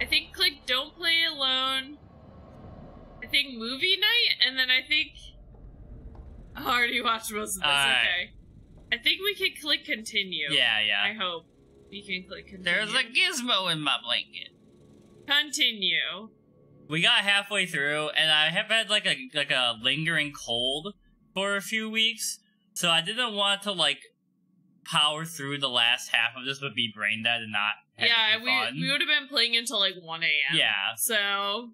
I think click don't play alone. I think movie night, and then I think I already watched most of this. Alright. Okay. I think we can click continue. Yeah, yeah. I hope we can click continue. There's a gizmo in my blanket. continue. We got halfway through, and I have had like a like a lingering cold for a few weeks, so I didn't want to like power through the last half of this, but be brain dead and not. Yeah, it fun. we we would have been playing until like one a.m. Yeah. So.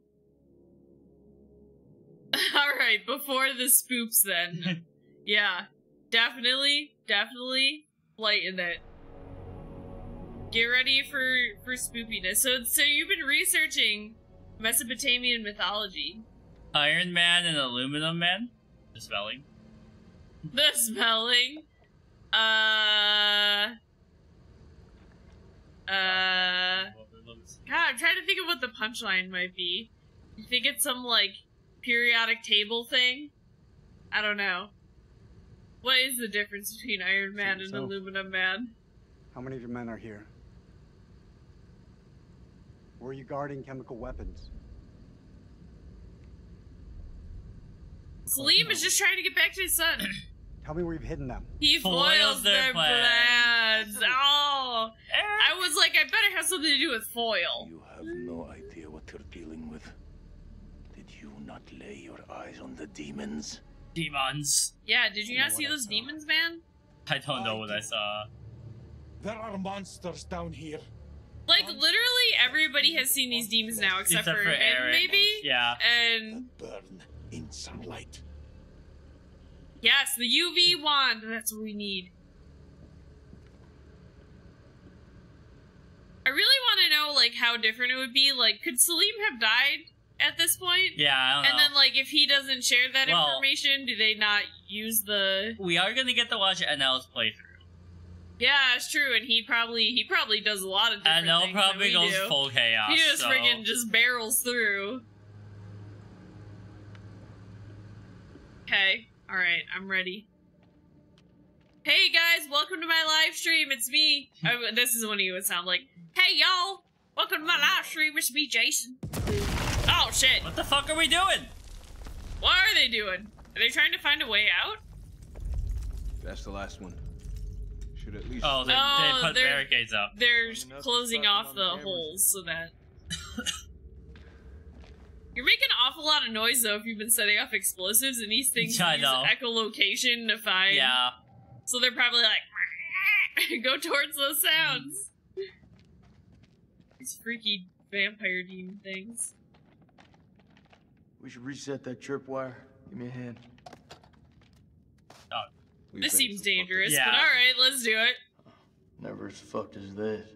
All right, before the spoops, then. yeah, definitely, definitely lighten it. Get ready for for spoopiness. So, so you've been researching Mesopotamian mythology. Iron Man and Aluminum Man. The spelling. The smelling. Uh. Uh. God, I'm trying to think of what the punchline might be. You think it's some like periodic table thing? I don't know. What is the difference between Iron Man and So- Aluminum Man? How many of your men are here? Were you guarding chemical weapons? Salim is just trying to get back to his son. Tell me where you've hidden them. He Foils foils their their plans. plans. Oh, I was like, I bet it has something to do with foil. You have no idea what you're dealing with. Did you not lay your eyes on the demons? Demons. Yeah, did you You not see those demons, man? I don't know what I saw. There are monsters down here. Like literally everybody has seen these demons now, except, Except for, for him, Eric. maybe. Yeah. And That burn in sunlight. Yes, the UV wand. That's what we need. I really want to know like how different it would be. Like, could Salim have died at this point? Yeah, I don't And know. then, like, if he doesn't share that Well- information, do they not use the? we are gonna get to watch NL's playthrough. Yeah, it's true, and he probably he probably does a lot of different NL things probably than we goes do. full chaos. He just so. friggin' just barrels through. Okay, all right, I'm ready. Hey guys, welcome to my live stream. It's me. I, this is what he would sound like. Hey y'all, welcome to my live stream. It's me, Jason. Oh shit! What the fuck are we doing? What are they doing? Are they trying to find a way out? That's the last one. Should at least. Oh, they, Oh, they put they're- barricades up. They're Long enough to closing off them the holes so that. You're making an awful lot of noise though if you've been setting off explosives and these things I use know. echolocation to find. Yeah. So they're probably like, go towards those sounds. These freaky vampire demon things. We should reset that trip wire. Give me a hand. Oh. We This seems dangerous, Yeah. but alright, let's do it. Never as fucked as this.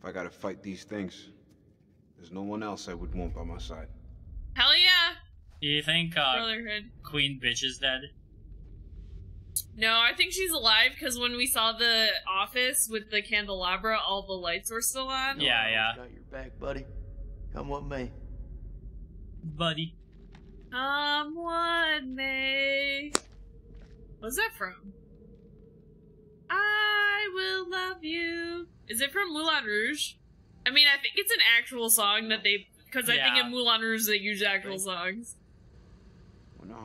If I gotta fight these things, there's no one else I would want by my side. Hell yeah! Do you think uh, Brotherhood. Queen Bitch is dead? No, I think she's alive because when we saw the office with the candelabra, all the lights were still on. Yeah, I yeah. always Got your back, buddy. Come with me. Buddy. Come what may. What's that from? I will love you. Is it from Moulin Rouge? I mean, I think it's an actual song that they. Because I think in Moulin Rouge they use actual songs.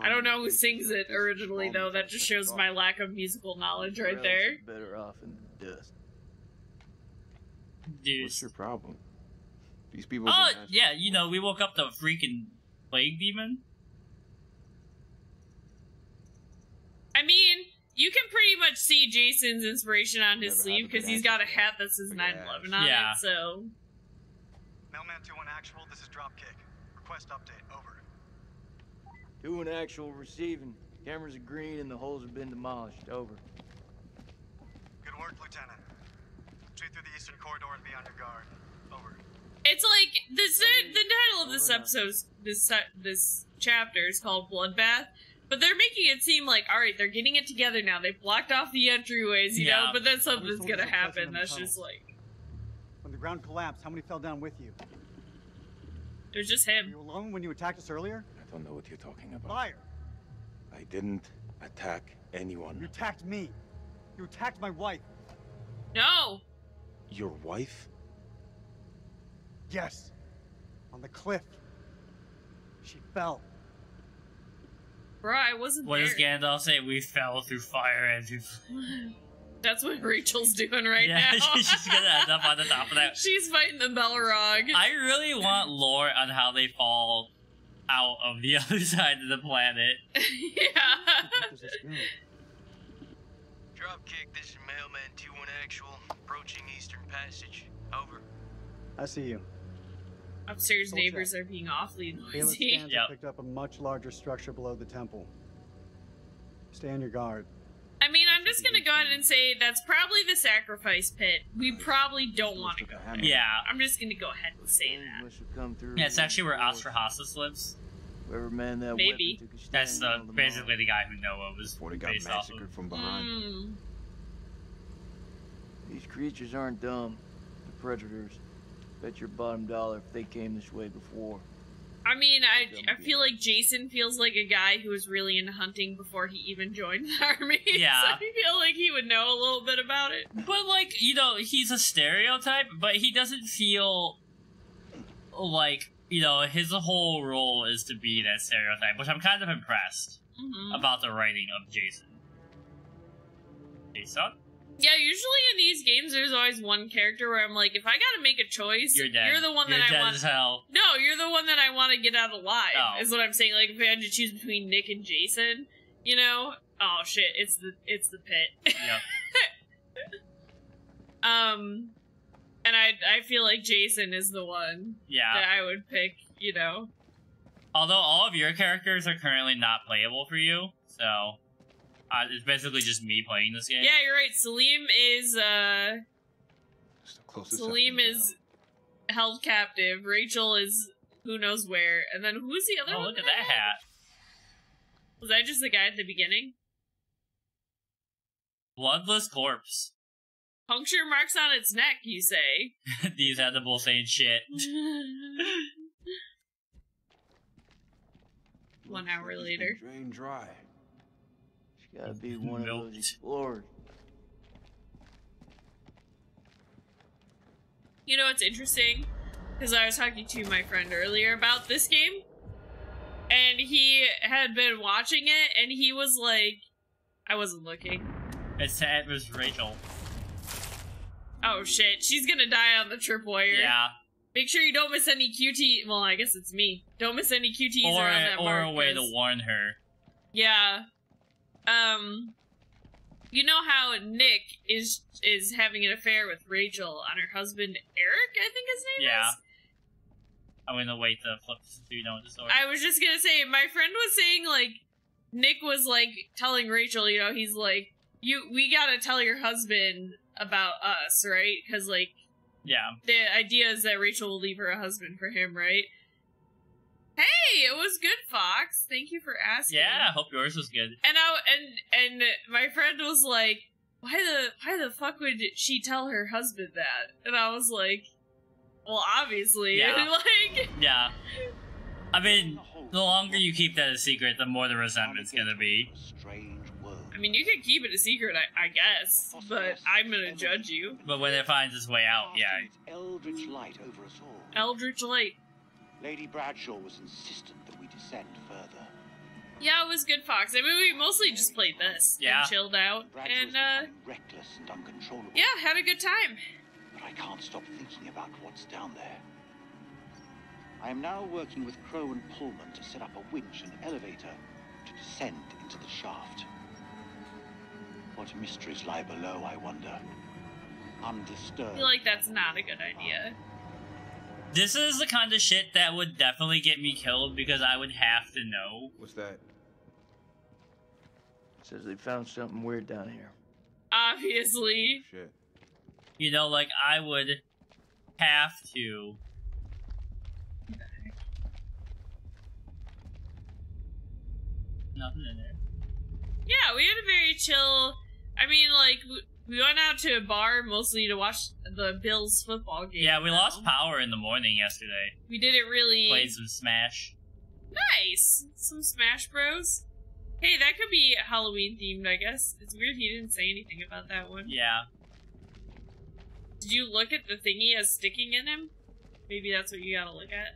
I don't know who sings it originally, though. That just shows my lack of musical knowledge right there. Better off in the dust. Dude. What's your problem? These people. Oh, been yeah, you know, we woke up the freaking plague demon. I mean, you can pretty much see Jason's inspiration on his sleeve because he's got a hat that says Yeah. 9/11 on Yeah. it. So Mailman 2-1 actual, this is Dropkick. Request update, over. Doing actual receiving. Cameras are green and the holes have been demolished. Over. Good work, Lieutenant. Straight through the eastern corridor and be on your guard. Over. it's like this. The title of this episode, this this chapter is called Bloodbath. But they're making it seem like, all right, they're getting it together now. They've blocked off the entryways, you Yeah. know. But then something's gonna happen. That's just like When the ground collapsed, how many fell down with you? It was just Were him. you alone when you attacked us earlier? I don't know what you're talking about. Liar! I didn't attack anyone. You attacked me. You attacked my wife. No, Your wife? Yes. On the cliff. She fell. Bruh, I wasn't What there. does Gandalf say? We fell through fire and through. That's what Rachel's doing right yeah, now. she's gonna end up on the top of that. She's fighting the Balrog. I really want lore on how they fall out of the other side of the planet. yeah. This is good. Dropkick, this is Mailman 2-1 Actual, approaching Eastern Passage. Over. I see you. Upstairs Full neighbors are being awfully noisy. scans Yep. picked up a much larger structure below the temple. Stay on your guard. I mean, I'm just gonna go ahead and say that's probably the sacrifice pit. We probably don't want to go there. Yeah. I'm just gonna go ahead and say that. must have come through Yeah, it's actually where before. Atrahasis lives. Whoever manned that Maybe. weapon took a stand That's the the basically the guy who Noah was Before they got based off of. massacred from behind. Mm. These creatures aren't dumb. They're predators. Bet your bottom dollar if they came this way before. I mean, I I feel like Jason feels like a guy who was really into hunting before he even joined the army. Yeah. so I feel like he would know a little bit about it. But like, you know, he's a stereotype, but he doesn't feel like you know his whole role is to be that stereotype, which I'm kind of impressed Mhm. about the writing of Jason. Jason, Yeah, usually in these games, there's always one character where I'm like, if I gotta make a choice, you're dead. You're the one You're that I want. as hell. No, you're the one that I want to get out alive. Oh. Is what I'm saying. Like if I had to choose between Nick and Jason, you know, oh shit, it's the it's the pit. Yep. um, and I I feel like Jason is the one Yeah. that I would pick. You know, Although all of your characters are currently not playable for you, so uh, it's basically just me playing this game. yeah, you're right. Salim is uh It's the closest I Salim can is held captive. Rachel is who knows where, and then who's the other Oh, one? look at that hat. Was that just the guy at the beginning? Bloodless corpse. Puncture marks on its neck, you say? These edibles ain't shit. One hour later. been Drained dry. It's gotta be one of those explorers. You know what's interesting? Because I was talking to my friend earlier about this game, and he had been watching it, and he was like, I wasn't looking. It's it was Rachel. Oh shit, she's gonna die on the tripwire. Yeah. Make sure you don't miss any QT. Well, I guess it's me. Don't miss any QTs Or around that or mark, a way to warn her. Yeah. Um. You know how Nick is is having an affair with Rachel on her husband Eric? I think his name Yeah. is. I'm gonna wait to flip so you know the story. I was just gonna say, my friend was saying like Nick was like telling Rachel, you know, he's like, you we gotta tell your husband about us, right? Because like yeah. the idea is that Rachel will leave her husband for him, right? Hey, it was good, Fox. Thank you for asking. Yeah, I hope yours was good. And I and and my friend was like, "Why the why the fuck would she tell her husband that?" And I was like, "Well, obviously, Yeah. like Yeah. I mean, the longer you keep that a secret, the more the resentment's gonna be. Strange world. I mean, you can keep it a secret, I, I guess, but I'm gonna judge you." But when it finds its way out, yeah. Eldritch light over us all. Eldritch Light. Lady Bradshaw was insistent that we descend further. Yeah, it was good, Fox. I mean, we mostly just played this Yeah. and chilled out, and uh, reckless and uncontrollable. yeah, had a good time. But I can't stop thinking about what's down there. I am now working with Crow and Pullman to set up a winch and elevator to descend into the shaft. What mysteries lie below, I wonder? I Undisturbed. feel like that's not a good idea. This is the kind of shit that would definitely get me killed because I would have to know. What's that? Says they found something weird down here. Obviously. Oh, shit. You know, like, I would have to. Nothing in there. Yeah, we had a very chill. I mean, like w- we went out to a bar mostly to watch the Bills football game. Yeah, we lost power in the morning yesterday. We didn't really Played some Smash. nice. Some Smash Bros. Hey, that could be Halloween themed, I guess. It's weird he didn't say anything about that one. Yeah. Did you look at the thing he has sticking in him? Maybe that's what you gotta look at.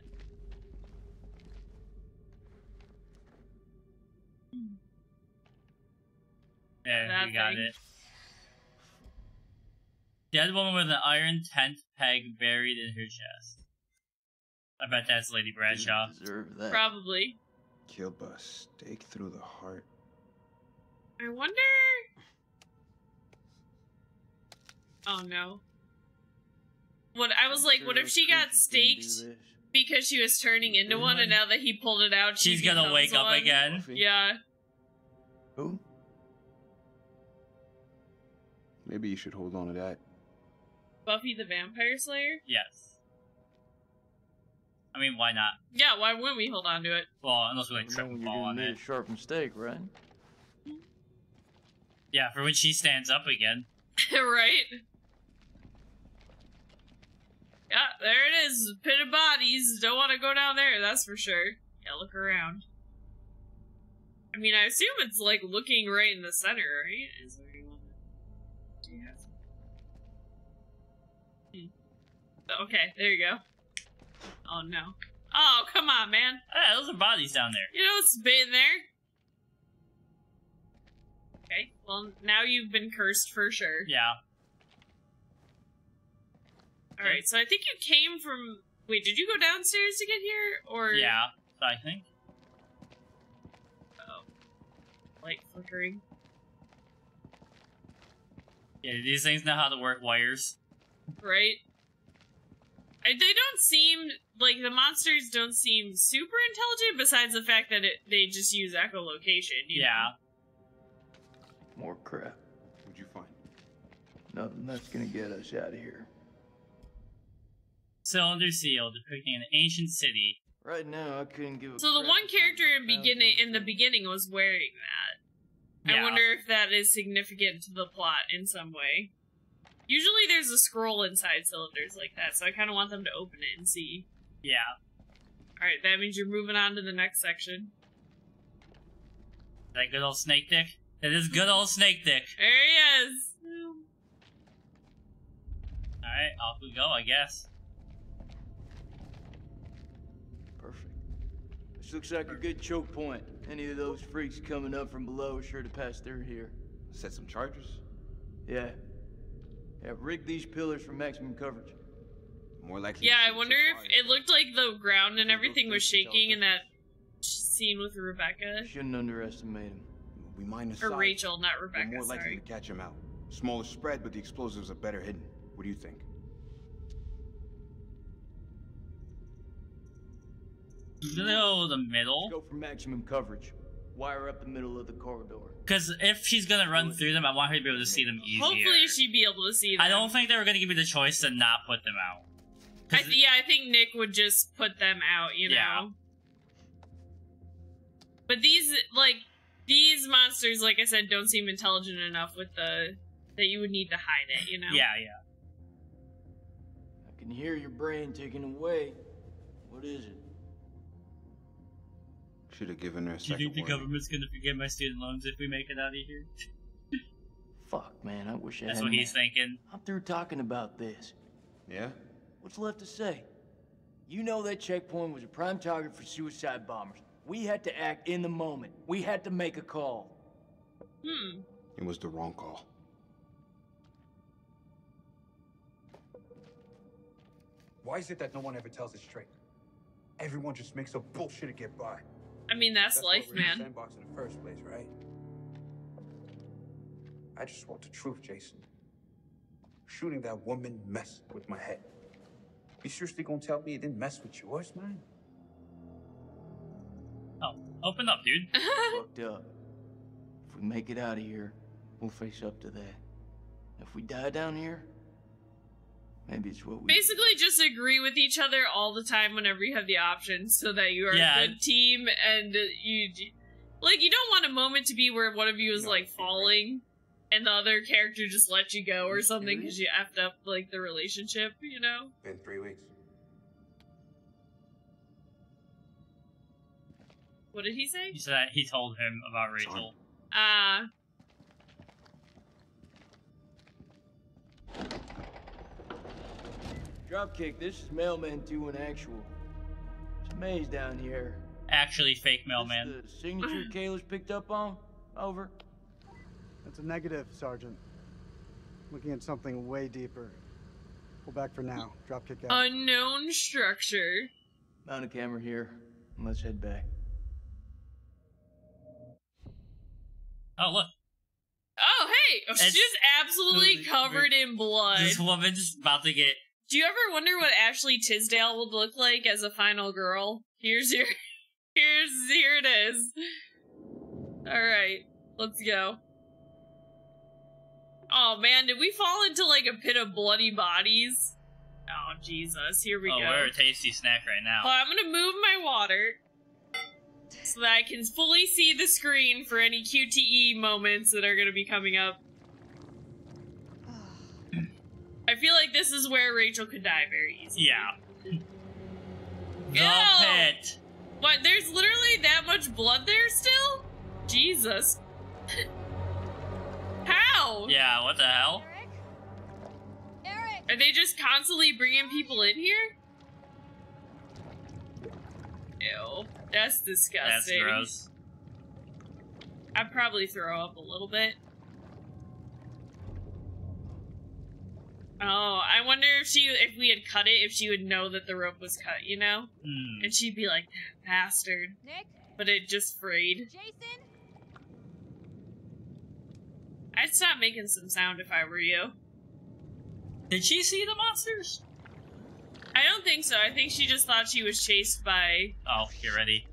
Yeah, That you got thing. it. Dead woman with an iron tent peg buried in her chest. I bet that's Lady Bradshaw. Didn't deserve that. Probably. Killed by a stake through the heart. I wonder. Oh no. What I was like, what if she got creatures didn't do staked because she was turning into one, and now that he pulled it out, she She's gonna becomes wake up again. Yeah. Who? Maybe you should hold on to that. Buffy the Vampire Slayer? Yes. I mean, why not? Yeah, why wouldn't we hold on to it? Well, unless we like You know trip and fall on need it. a sharpened stake, right? Yeah, for when she stands up again. right? Yeah, there it is. Pit of bodies. Don't want to go down there, that's for sure. Yeah, look around. I mean, I assume it's like looking right in the center, right? Okay, there you go. Oh no. Oh, come on, man. Ah, those are bodies down there. You know what's been there? Okay, well, now you've been cursed for sure. Yeah. Alright, so I think you came from. Wait, did you go downstairs to get here? Or. Yeah, I think. Oh. Light flickering. Yeah, these things know how to work wires. Right? I, they don't seem. Like, the monsters don't seem super intelligent, besides the fact that it, they just use echolocation. You Yeah. More crap. What'd you find? Nothing that's gonna get us out of here. Cylinder seal depicting an ancient city. Right now, I couldn't give a So the crap one character in beginning in the beginning was wearing that. Yeah. I wonder if that is significant to the plot in some way. Usually there's a scroll inside cylinders like that, so I kind of want them to open it and see. Yeah. Alright, that means you're moving on to the next section. That good old snake dick? That is good old snake dick. There he is! Alright, off we go, I guess. Perfect. This looks like a good choke point. Any of those freaks coming up from below are sure to pass through here. Set some charges? Yeah. Yeah, rig these pillars for maximum coverage. More likely. Yeah, I wonder if it looked like the ground and everything was shaking in that scene with Rebecca. Shouldn't underestimate him. We mine the Or. Rachel, not We're Rebecca, more likely sorry. to catch him out. Smaller spread, but the explosives are better hidden. What do you think? Go the middle. Let's go for maximum coverage. Wire up the middle of the corridor. Because if she's gonna run through them, I want her to be able to see them easier. Hopefully she'd be able to see them. I don't think they were gonna give me the choice to not put them out. I 'Cause th- yeah, I think Nick would just put them out, you know. Yeah. But these like these monsters, like I said, don't seem intelligent enough with the that you would need to hide it, you know. Yeah, yeah. I can hear your brain ticking away. What is it? Should have given her a Do you think the warning. government's gonna forgive my student loans if we make it out of here? Fuck, man, I wish I That's had what he's thinking. I'm through talking about this. Yeah? What's left to say? You know that checkpoint was a prime target for suicide bombers. We had to act in the moment. We had to make a call. Hmm. It was the wrong call. Why is it that no one ever tells it straight? Everyone just makes up bullshit to get by. I mean that's, That's life, why we're in the man. Sandbox in the first place, right? I just want the truth, Jason. Shooting that woman messed with my head. You seriously gonna tell me it didn't mess with yours, man? Oh, open up, dude. Fucked up. If we make it out of here, we'll face up to that. If we die down here, maybe it's what we. Basically, just agree with each other all the time whenever you have the option, so that you are Yeah. a good team and uh, you like you don't want a moment to be where one of you is No, like I see, right. falling and the other character just lets you go or you something because you effed up like the relationship, you know. Been three weeks. What did he say? He said he told him about Rachel. Uh Dropkick, this is Mailman 2 in actual. It's a maze down here. Actually, fake This mailman. the signature Kayla's picked up on? Over. That's a negative, Sergeant. Looking at something way deeper. Pull back for now. Dropkick out. Unknown structure. Mount a camera here, and let's head back. Oh look, Oh, hey! Oh, she's just absolutely covered in blood. this woman's about to get. Do you ever wonder what Ashley Tisdale would look like as a final girl? Here's your. Here's. Here it is. Alright, let's go. Oh man, did we fall into like a pit of bloody bodies? Oh Jesus, here we oh, go. we're a tasty snack right now. Well, I'm gonna move my water so that I can fully see the screen for any QTE moments that are gonna be coming up. I feel like this is where Rachel could die very easily. Yeah. The Ew! pit. What? There's literally that much blood there still? Jesus. How? Yeah. What the hell? Eric? Are they just constantly bringing people in here? Ew. That's disgusting. That's gross. I'd probably throw up a little bit. Oh, I wonder if she, if we had cut it, if she would know that the rope was cut, you know? Hmm. And she'd be like, bastard. Nick? But it just frayed. Jason? I'd stop making some sound if I were you. Did she see the monsters? I don't think so. I think she just thought she was chased by. Oh, get ready.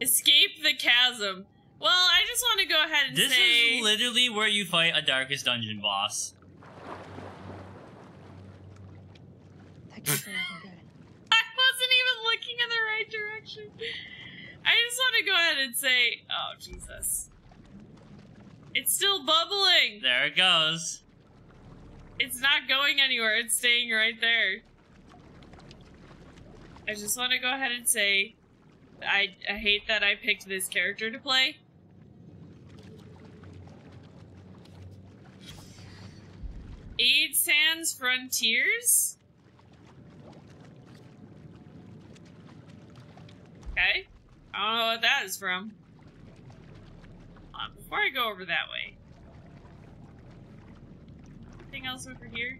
Escape the chasm. Well, I just want to go ahead and say This say. is literally where you fight a Darkest Dungeon boss. That could say anything good. I wasn't even looking in the right direction. I just want to go ahead and say, oh Jesus, it's still bubbling. There it goes. It's not going anywhere. It's staying right there. I just want to go ahead and say, I I hate that I picked this character to play. Aid Sans Frontiers. Okay. I don't know what that is from. Uh, before I go over that way. Anything else over here?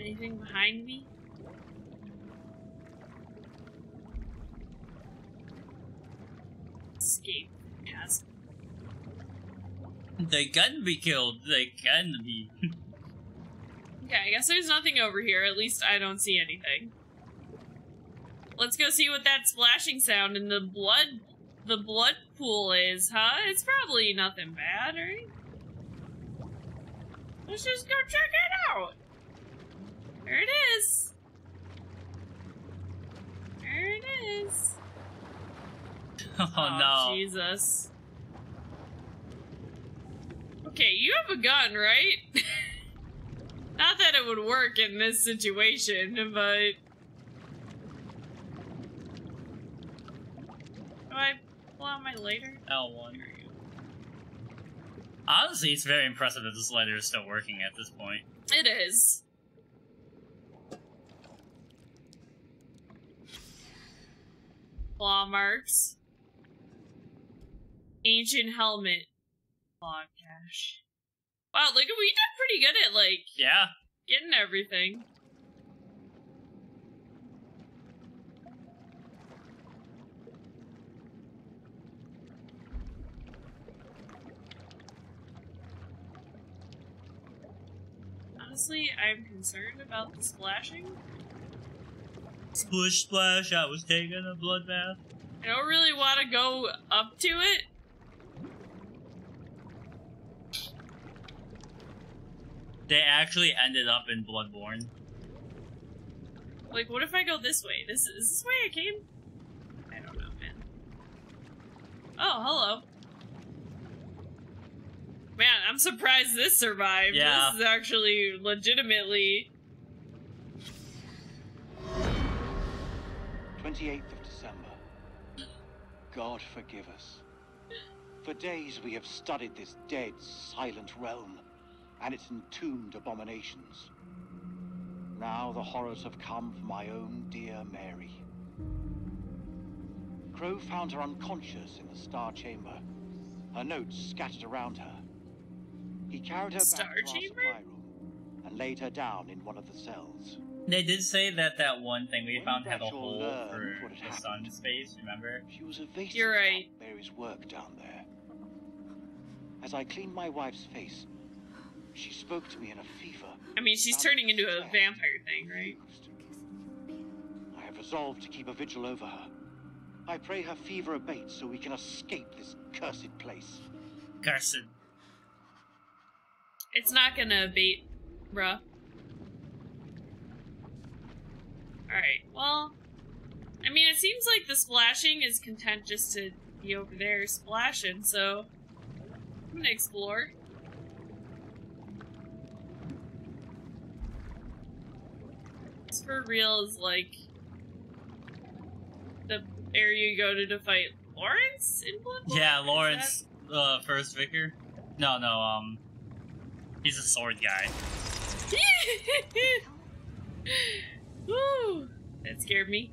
Anything behind me? Escape. Yes. They can be killed. They can be. Okay, I guess there's nothing over here. At least I don't see anything. Let's go see what that splashing sound in the blood the blood pool is, huh? It's probably nothing bad, right? Let's just go check it out. There it is. There it is. oh, no. Jesus. Okay, you have a gun, right? Not that it would work in this situation, but. Do I pull out my lighter? L1. Honestly, it's very impressive that this lighter is still working at this point. It is. Claw marks. Ancient helmet. Claw cache. Wow, look, we did pretty good at, like, Yeah. getting everything. Honestly, I'm concerned about the splashing. Splish splash, I was taking a blood bath. I don't really want to go up to it. They actually ended up in Bloodborne. Like, what if I go this way? This is this way I came? I don't know, man. Oh, hello. Man, I'm surprised this survived. Yeah. This is actually legitimately 28th of December. God forgive us. For days we have studied this dead, silent realm and its entombed abominations. Now the horrors have come for my own dear Mary. Crow found her unconscious in the Star Chamber, her notes scattered around her. He carried her Star back to our Chamber? supply room and laid her down in one of the cells. They did say that that one thing we When found had a hole for what had the sun space, remember? She was evasive You're right. Mary's work down there. As I cleaned my wife's face, she spoke to me in a fever. I mean, she's turning into a vampire thing, right? I have resolved to keep a vigil over her. I pray her fever abates so we can escape this cursed place. Carson. It's not gonna abate, bruh. Alright, well. I mean, it seems like the splashing is content just to be over there splashing, so. I'm gonna explore. For real is like. the area you go to to fight Lawrence in Bloodborne? Yeah, Lawrence, uh, first vicar. No, no, um, he's a sword guy. Woo! That scared me.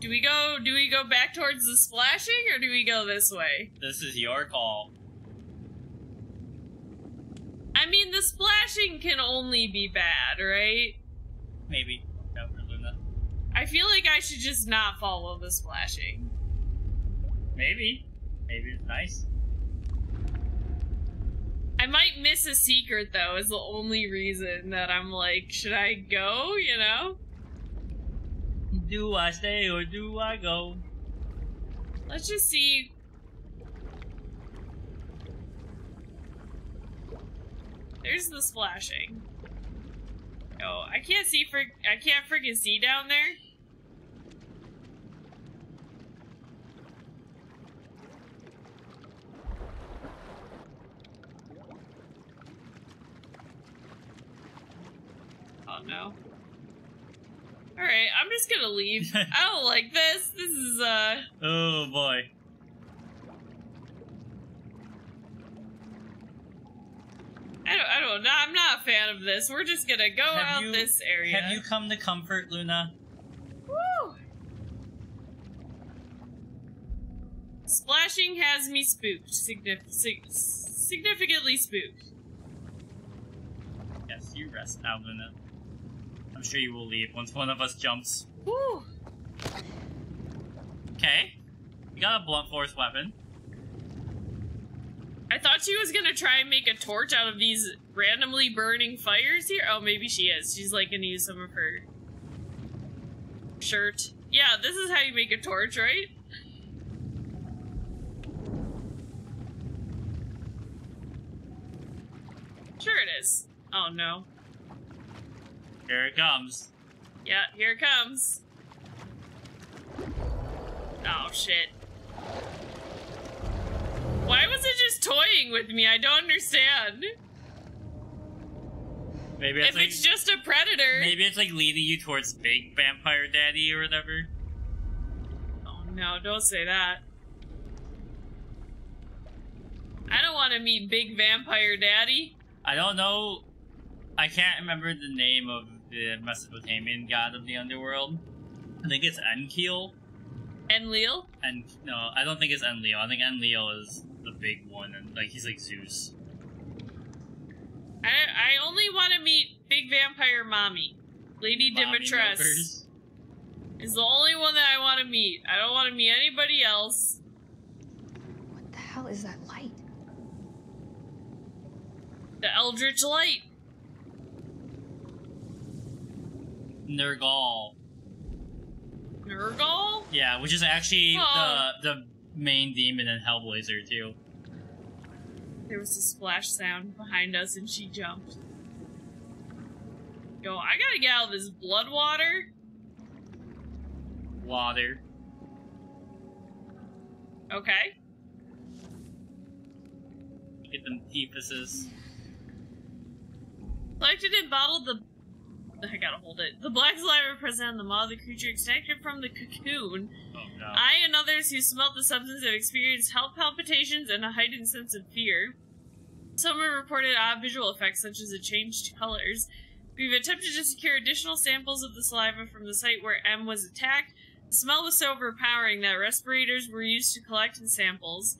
Do we go do we go back towards the splashing or do we go this way? This is your call. I mean the splashing can only be bad, right? Maybe. Luna. I feel like I should just not follow the splashing. Maybe. Maybe it's nice. I might miss a secret though, is the only reason that I'm like, should I go, you know? Do I stay or do I go? Let's just see. There's the splashing. Oh, I can't see for I can't freaking see down there. Oh no. Alright, I'm just gonna leave. I don't like this. This is uh Oh boy. I don't, I don't know. I'm not a fan of this. We're just gonna go Have out you- this area. Have you come to comfort, Luna? Woo! Splashing has me spooked. Signif- sig- significantly spooked. Yes, you rest now, Luna. I'm sure you will leave once one of us jumps. Woo! Okay. You got a blunt force weapon. I thought she was gonna try and make a torch out of these randomly burning fires here. Oh, maybe she is. She's like gonna use some of her shirt. Yeah, this is how you make a torch, right? Sure it is. Oh no. Here it comes. Yeah, here it comes. Oh shit. Why was it just toying with me? I don't understand. Maybe it's if like it's just a predator. maybe it's like leading you towards big vampire daddy or whatever. Oh no, don't say that. I don't want to meet Big Vampire Daddy. I don't know. I can't remember the name of the Mesopotamian god of the underworld. I think it's Enkiel. Enlil? And no, I don't think it's Enlil. I think Enlil is the big one, and like he's like Zeus. I I only want to meet Big Vampire Mommy. Lady Mommy Dimitrescu milkers. is the only one that I want to meet. I don't want to meet anybody else. What the hell is that light? The Eldritch Light. Nergal. Nurgle? Yeah, which is actually Oh. the the main demon in Hellblazer too. There was a splash sound behind us and she jumped. Go, I gotta get out of this blood water. Water. Okay. Get them ephesus. Collected and bottled the I gotta hold it. The black saliva present on the maw of the creature extracted from the cocoon. Oh no. I and others who smelt the substance have experienced heart palpitations and a heightened sense of fear. Some have reported odd visual effects, such as a change changed colors. We've attempted to secure additional samples of the saliva from the site where M was attacked. The smell was so overpowering that respirators were used to collect the samples.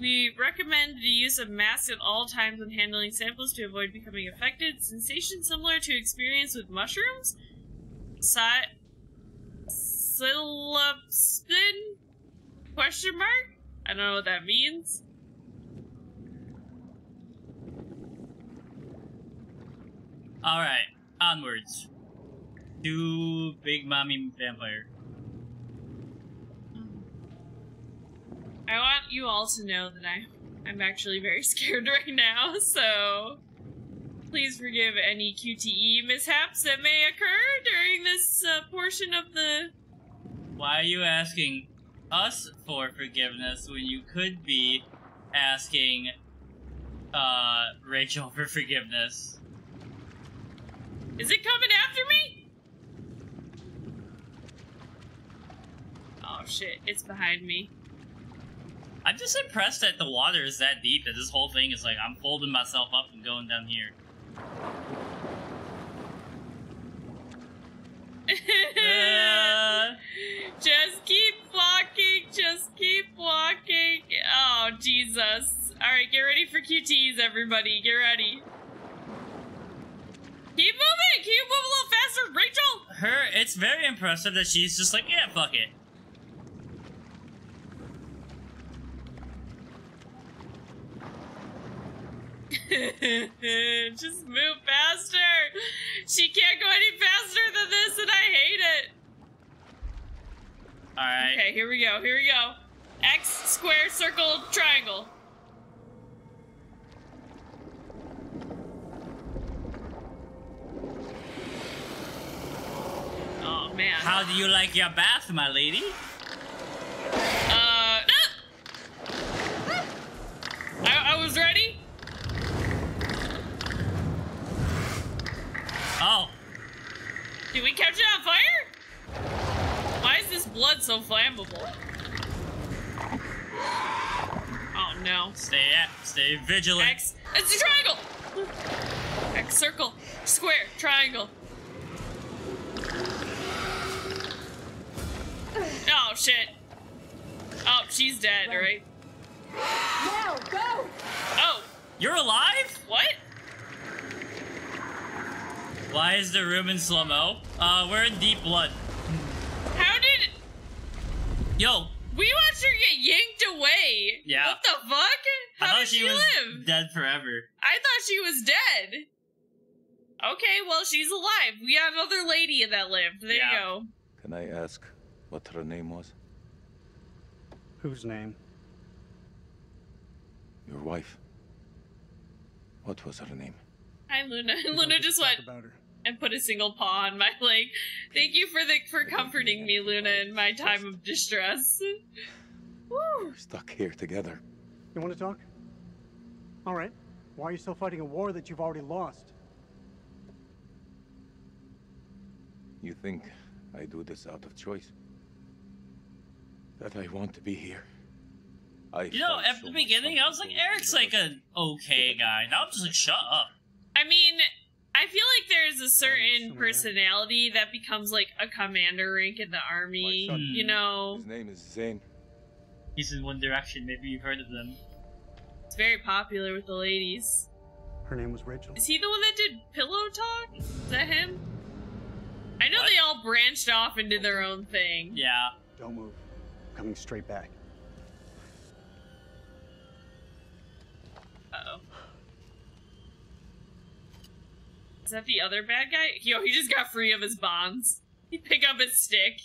We recommend the use of masks at all times when handling samples to avoid becoming affected. Sensation similar to experience with mushrooms? Si- Psilocybin? Question mark? I don't know what that means. All right, onwards. To Big Mommy Vampire. I want you all to know that I, I'm actually very scared right now, so please forgive any QTE mishaps that may occur during this uh, portion of the. Why are you asking us for forgiveness when you could be asking uh Rachel for forgiveness? Is it coming after me? Oh shit, it's behind me. I'm just impressed that the water is that deep that this whole thing is like I'm folding myself up and going down here. Uh, just keep walking, just keep walking. Oh, Jesus. Alright, get ready for QTs, everybody. Get ready. Keep moving! Can you move a little faster, Rachel? her, it's very impressive that she's just like, yeah, fuck it. Just move faster. She can't go any faster than this, and I hate it. All right. Okay, here we go. Here we go. X, square, circle, triangle. Oh man. How do you like your bath, my lady? Uh. ah! I, I was ready. Oh, Did we catch it on fire? Why is this blood so flammable? Oh no. stay at, stay vigilant. X. It's a triangle. X circle, square, triangle. Oh shit. Oh, she's dead, right? Now, go! Oh, You're alive? what? Why is the room in slow mo? Uh, we're in deep blood. How did Yo, we watched her get yanked away? Yeah. What the fuck? I How thought did she, she, was live? dead forever. I thought she was dead. Okay, well she's alive. We have another lady that lived. There Yeah. you go. Can I ask what her name was? Whose name? Your wife. What was her name? Hi, Luna. We Luna just talk went about her. And put a single paw on my leg. Thank you for the for comforting me, Luna, in my time of distress. Woo. We're stuck here together. You want to talk? All right. Why are you still fighting a war that you've already lost? You think I do this out of choice? That I want to be here. I You know, at so the beginning, I was like, Eric's like an okay guy. Now I'm just like, shut up. I mean, I feel like there's a certain somewhere. personality that becomes like a commander rank in the army. Son. You hmm. know, His name is Zayn. He's in One Direction. Maybe you've heard of them. it's very popular with the ladies. Her name was Rachel. Is he the one that did Pillow Talk? Is that him? I know What? they all branched off into their own thing. Yeah. Don't move. I'm coming straight back. Uh-oh. Is that the other bad guy? Yo, he just got free of his bonds. He pick up his stick.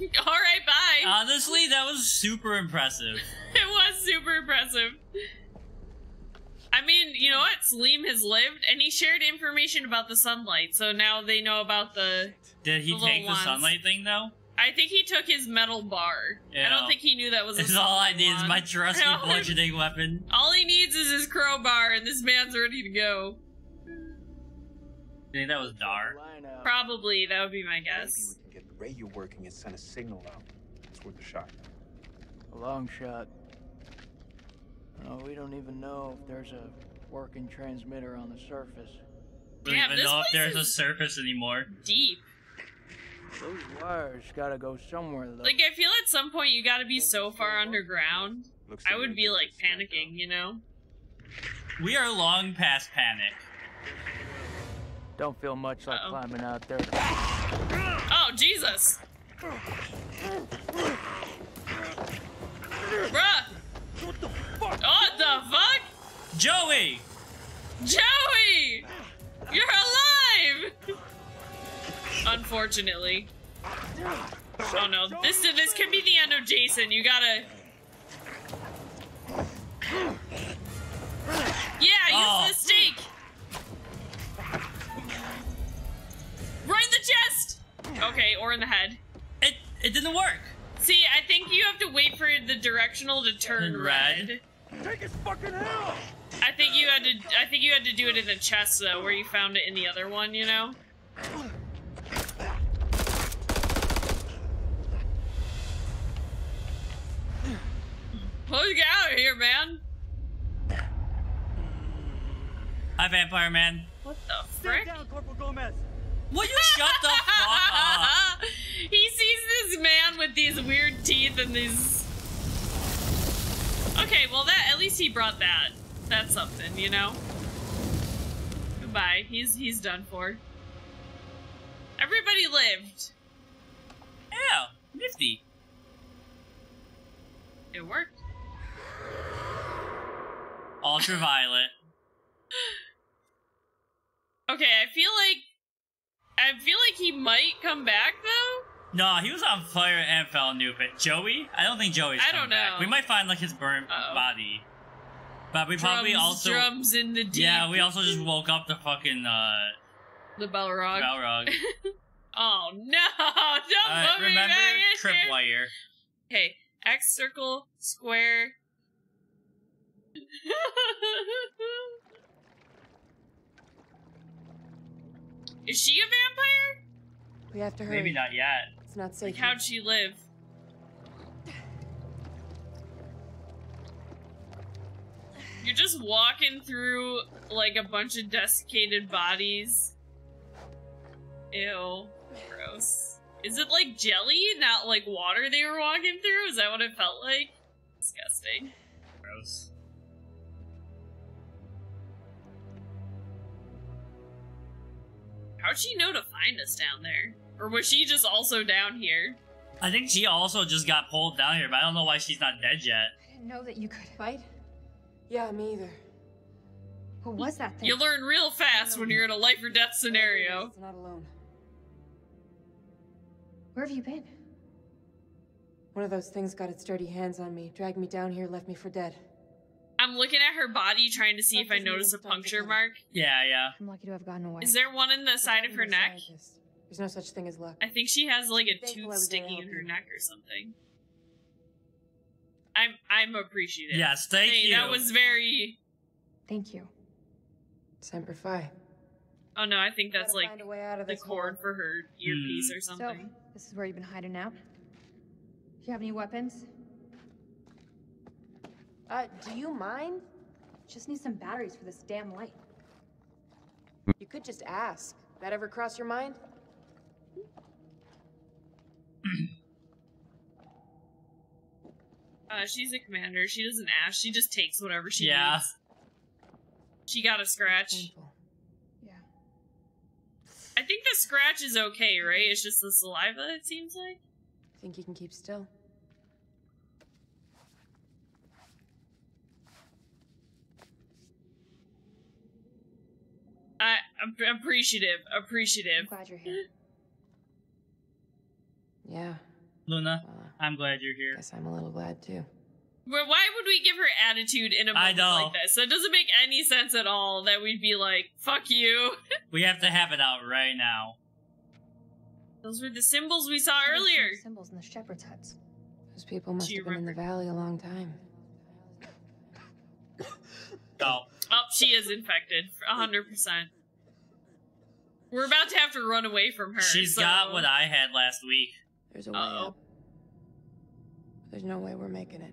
Alright, bye. Honestly, that was super impressive. it was super impressive. I mean, you know what? Salim has lived, and he shared information about the sunlight, so now they know about the. Did he The take the ones. sunlight thing though? I think he took his metal bar. I don't think he knew that was. A It's all I solid need is my trusty No. bludgeoning weapon. All he needs is his crowbar, and this man's ready to go. I think that was Dar. Probably that would be my guess. Maybe guess. we can get the radio working and send a signal out. It's worth a shot. A long shot. No, we don't even know if there's a working transmitter on the surface. We don't even know if place there's a surface anymore. Deep. Those wires gotta go somewhere, though. Like I feel at some point you got to be so far underground. Looks I would be like panicking, you know. We are long past panic. Don't feel much like Uh-oh. climbing out there. Oh Jesus! Bruh! What the fuck? What the fuck? Joey! Joey! You're alive! Unfortunately. Oh no, this this could be the end of Jason. You gotta. Yeah, use Oh. the stake. Right in the chest. Okay, or in the head. It it didn't work. See, I think you have to wait for the directional to turn Turn red. red. Take his fucking hell! I think you had to. I think you had to do it in the chest though, where you found it in the other one. You know. Let's get out of here, man. Hi, Vampire Man. What the frick? Corporal Gomez. Will you shut the fuck up? he sees this man with these weird teeth and these. Okay, well that at least he brought that. That's something, you know. Goodbye. He's he's done for. Everybody lived. Yeah, nifty. It worked. Ultraviolet. Okay, I feel like I feel like he might come back though. No, he was on fire and fell into but Joey? I don't think Joey's I don't back. know. We might find like his burnt Uh-oh. body. But we probably drums, also drums in the deep. Yeah, we also just woke up the fucking uh the Balrog. Balrog. Oh no! Don't Alright, put me remember back in here. tripwire. Okay, X circle square. Is she a vampire? We have to hurry. Maybe not yet. It's not safe. Like, how'd she live? You're just walking through like a bunch of desiccated bodies. Ew. Gross. Is it like jelly, not like water they were walking through? Is that what it felt like? Disgusting. Gross. How'd she know to find us down there? Or was she just also down here? I think she also just got pulled down here, but I don't know why she's not dead yet. I didn't know that you could. Fight? Yeah, me either. What was that thing? You learn real fast when you're in a life or death scenario. It's not alone. Where have you been? One of those things got its dirty hands on me, dragged me down here, left me for dead. I'm looking at her body trying to see if I notice a puncture mark. Yeah, yeah. I'm lucky to have gotten away. Is there one in the side of her neck? There's no such thing as luck. I think she has like a tooth was there to sticking in her you. neck or something. I'm I'm appreciative. Yes, thank Hey, you. That was very. Thank you. Semper Fi. Oh no, I think that's like a way out of the cord hole. for her earpiece Hmm. or So, something. this is where you've been hiding out? Do you have any weapons? Uh, do you mind? Just need some batteries for this damn light. You could just ask. That ever cross your mind? Uh, she's a commander. She doesn't ask. She just takes whatever she Yeah. needs. She got a scratch. Yeah. I think the scratch is okay, right? It's just the saliva. It seems like. I think you can keep still? I I'm appreciative. Appreciative. I'm Appreciative. glad you're here. Yeah. Luna, Well, I'm glad you're here. guess I'm a little glad too. But why would we give her attitude in a moment know. like this? That doesn't make any sense at all. That we'd be like, "Fuck you." We have to have it out right now. Those were the symbols we saw What are the earlier. Symbols in the shepherd's huts. Those people must have been in the valley a long time. Oh, Oh, she is infected. hundred percent. We're about to have to run away from her. she's so- got what I had last week. There's a way Uh-oh. up. There's no way we're making it.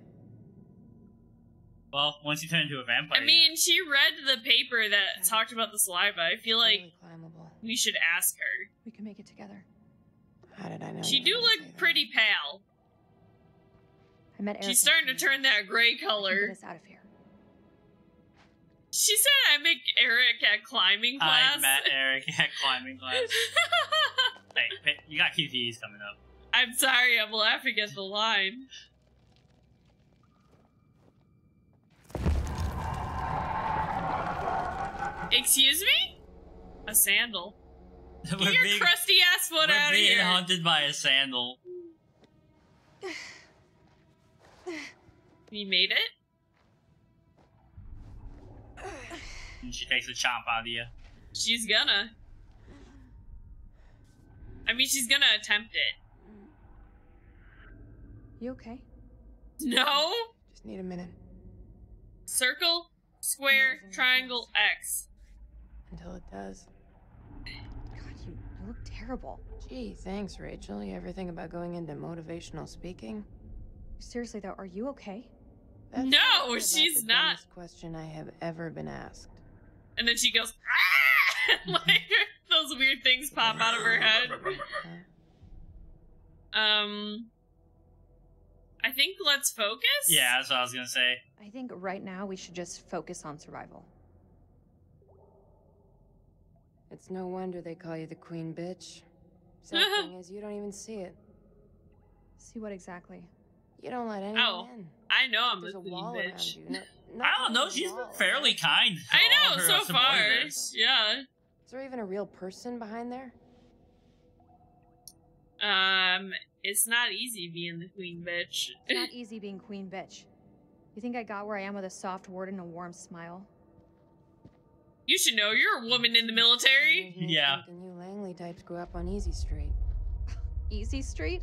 Well, once you turn into a vampire. I mean, she read the paper that talked about the saliva. I feel like Barely we should ask her. We can make it together. How did I know? She do were gonna say look pretty pale. I met Eric. She's starting to turn that gray color. Get color. us out of here. She said I met Eric at climbing class. I met Eric at climbing class. hey, you got QTEs coming up. I'm sorry, I'm laughing at the line. Excuse me? A sandal. Get we're your being, crusty ass foot out of here. we're being hunted by a sandal. You made it? And she takes a chomp out of you. She's gonna. I mean, she's gonna attempt it. You okay? No? Just need a minute Circle, square, triangle, X. until it does. God, you, you look terrible. Gee, thanks, Rachel. You ever think about going into motivational speaking? Seriously though, are you okay? That's No, probably about she's the not. dumbest question I have ever been asked. And then she goes, ah! like those weird things pop out of her head. Um, I think let's focus. Yeah, that's what I was gonna say. I think right now we should just focus on survival. It's no wonder they call you the queen bitch. Sad thing is, you don't even see it. See what exactly? You don't let anyone Oh, in. I know I'm There's a a queen wall bitch. you. No, I don't know. She's been fairly kind. I know so far. Yeah. Is there even a real person behind there? Um, it's not easy being the queen bitch. It's not easy being queen bitch. You think I got where I am with a soft word and a warm smile? You should know you're a woman in the military. Yeah. think The new Langley types grew up on Easy Street. Easy Street?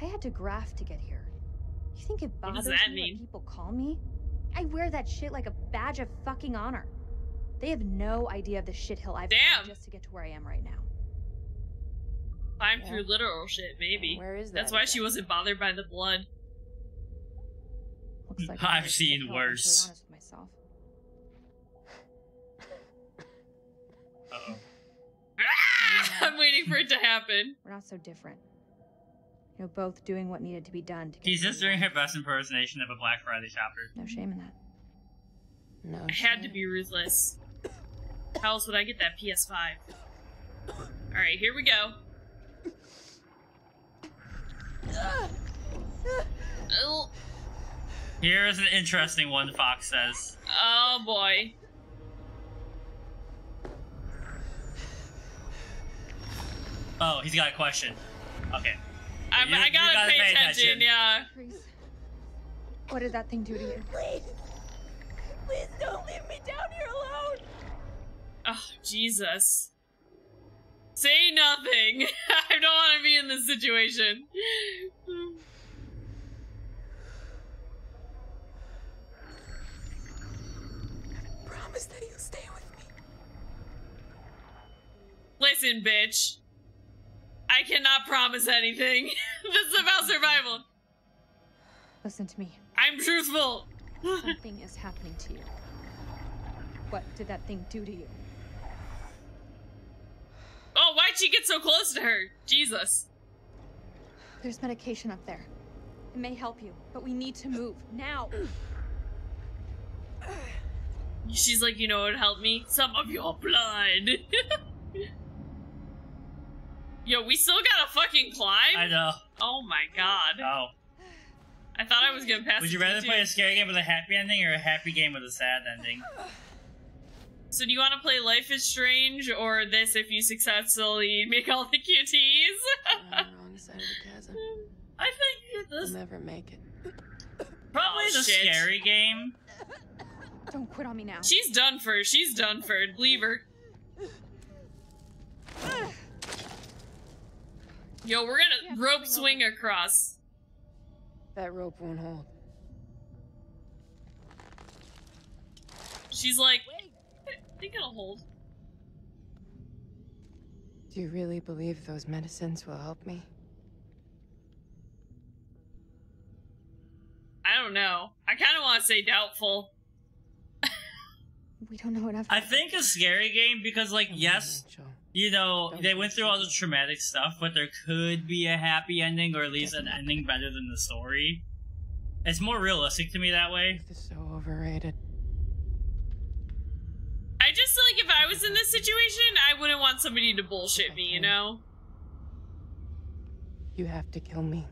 I had to graft to get here. You think it What bothers does that me mean? what people call me? I wear that shit like a badge of fucking honor. They have no idea of the shithill I've Damn. climbed just to get to where I am right now. Climb Yeah. through literal shit, maybe. Where is that? That's why she wasn't bothered by the blood. Looks like I've seen shithill, if I'm worse. honest with myself. Uh-oh. I'm waiting for it to happen. We're not so different. You know, both doing what needed to be done to get She's just doing her best impersonation of a Black Friday shopper. No shame in that. No. I had to be ruthless. How else would I get that PS5? Alright, here we go. Oh, Here's an interesting one, Fox says. oh boy. Oh, he's got a question. Okay. I'm, You- I gotta, gotta pay, pay attention, attention. yeah. Reese, what did that thing do to you? Please. Please don't leave me down here alone. Oh, Jesus. Say nothing. I don't want to be in this situation. Promise that you'll stay with me. Listen, bitch. I cannot promise anything. this is about survival. Listen to me. I'm truthful. Something is happening to you. What did that thing do to you? Oh, why'd she get so close to her? Jesus. There's medication up there. It may help you, but we need to move now. She's like, you know what would help me? Some of your blood. Yo, we still gotta fucking climb? I know. Oh my god. Oh. I thought I was gonna pass Would you it to rather play a scary game with a happy ending or a happy game with a sad ending? So do you want to play Life is Strange or this if you successfully make all the QTs? We're on the wrong side of the chasm. I think We'll this never make it. probably Oh, the shit. scary game. Don't quit on me now. She's done for. She's done for. Leave her. Ah. Yo, we're gonna rope swing across. That rope won't hold. She's like, I think it'll hold. Do you really believe those medicines will help me? I don't know. I kind of want to say doubtful. We don't know enough. I think a scary game because, like, yes, you know, they went through all the traumatic stuff, but there could be a happy ending or at least an ending better than the story. It's more realistic to me that way. This is so overrated. I just feel like if I was in this situation, I wouldn't want somebody to bullshit me, you know? You have to kill me.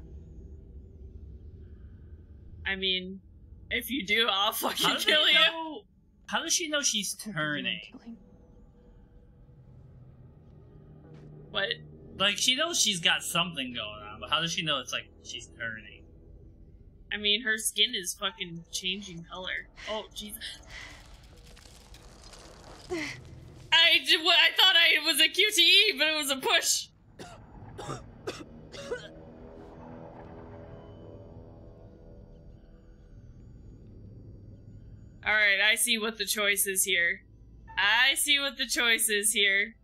I mean, if you do, I'll fucking kill you. know- How does she know she's turning? What? Like, she knows she's got something going on, but how does she know it's like she's turning? I mean, her skin is fucking changing color. Oh, Jesus. I did what I thought I it was a QTE, but it was a push. All right, I see what the choice is here. I see what the choice is here.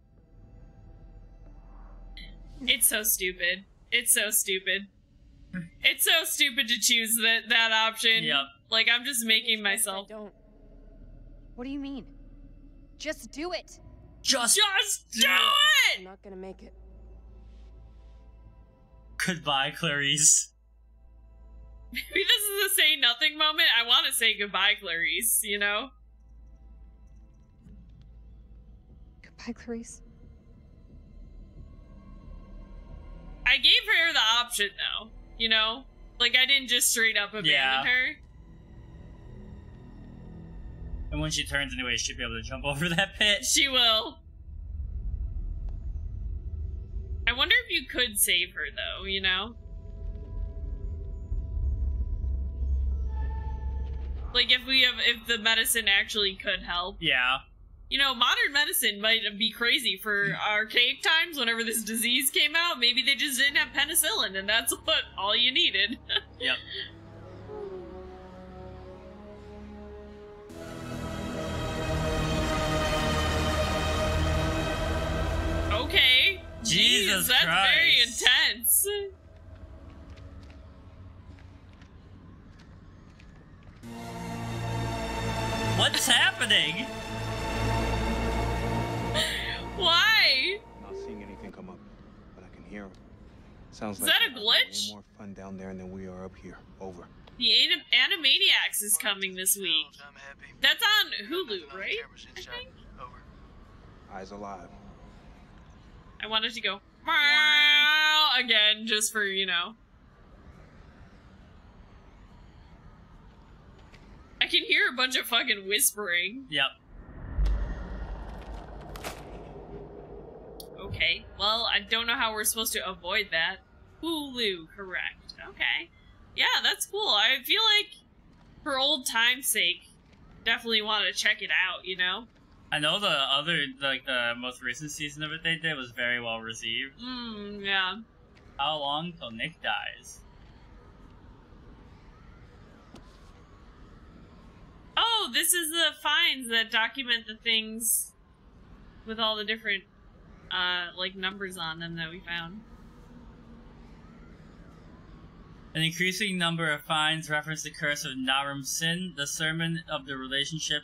It's so stupid. It's so stupid. It's so stupid to choose that that option. Yep. Like I'm just making myself. I Don't. What do you mean? Just do it. Just, just do it. I'm not gonna make it. Goodbye, Clarice. Maybe this is a say nothing moment. I want to say goodbye, Clarice. You know. Goodbye, Clarice. I gave her the option though. You know, like I didn't just straight up abandon Yeah. her. And when she turns anyway, she'll be able to jump over that pit. She will. I wonder if you could save her though. You know. Like if we have, if the medicine actually could help. Yeah. You know, modern medicine might be crazy for mm. archaic times whenever this disease came out. Maybe they just didn't have penicillin and that's what all you needed. Yep. okay. Jesus Jeez, that's very intense. What's happening? Why? I'm Not seeing anything come up, but I can hear them. Sounds Is like that a glitch? Way more fun down there than we are up here. Over. The Anim- Animaniacs is coming this week. That's on Hulu, right? I think. Eyes alive. I wanted to go "Meow" again just for, you know. I can hear a bunch of fucking whispering. Yep. Okay, well, I don't know how we're supposed to avoid that. Hulu, correct. Okay. Yeah, that's cool. I feel like, for old time's sake, definitely want to check it out, you know? I know the other, like the most recent season of it they did was very well received. Hmm, yeah. How long till Nick dies? Oh, this is the finds that document the things with all the different, uh, like numbers on them that we found. An increasing number of finds reference the curse of Naram Sin, the sermon of the relationship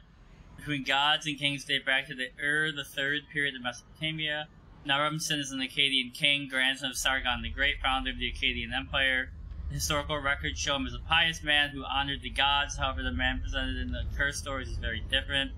between gods and kings date back to the Ur the Third period of Mesopotamia. Naram Sin is an Akkadian king, grandson of Sargon the Great, founder of the Akkadian Empire. The historical records show him as a pious man who honored the gods, however, the man presented in the curse stories is very different.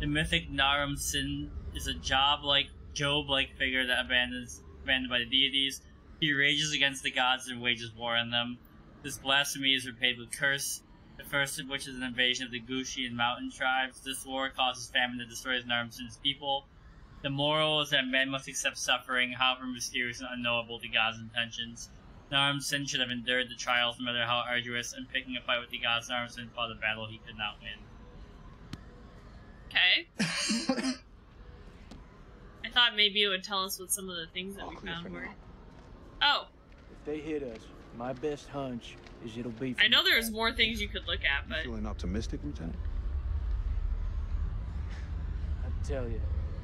The mythic Naram Sin is a job like Job like figure that abandons abandoned by the deities. He rages against the gods and wages war on them. This blasphemy is repaid with curse, the first of which is an invasion of the Gushi and mountain tribes. This war causes famine that destroys Naram Sin's people. The moral is that men must accept suffering, however mysterious and unknowable to God's intentions. Naram Sin should have endured the trials no matter how arduous, and picking a fight with the gods, Naram Sin fought a battle he could not win. Okay. I thought maybe it would tell us what some of the things that we found were. Oh, If they hit us, my best hunch is it'll be. I know there's more things you could look at, but Feeling optimistic, Lieutenant? I tell you,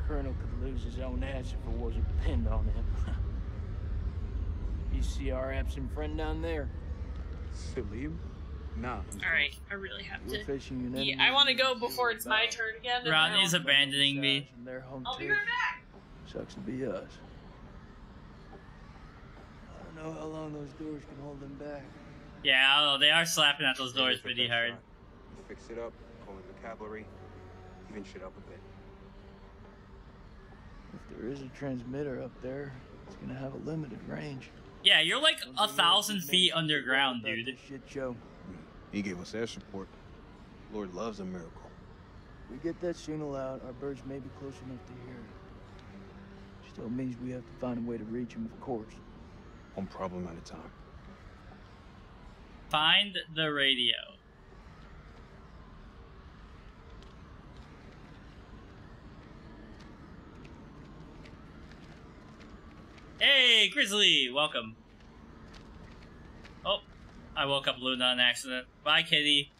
Colonel could lose his own ass if it wasn't pinned on him. you see our absent friend down there? Salim? Nah. all right, I really have We're to. Yeah, I want to go before it's my turn again. and Rodney's abandoning me. and they're home I'll be right back. Sucks to be us. I don't know how long those doors can hold them back. Yeah, I. They are slapping at those doors pretty hard. Fix it up, call in the cavalry, even shit up a bit. If there is a transmitter up there, it's gonna have a limited range. Yeah, you're like a thousand feet underground, dude. Shit show. He gave us air support. Lord loves a miracle. We get that signal out, our birds may be close enough to hear it. Still means we have to find a way to reach him, of course. One problem at a time. Find the radio. Hey, Grizzly, welcome. Oh, I woke up Luna on an accident. Bye, kitty.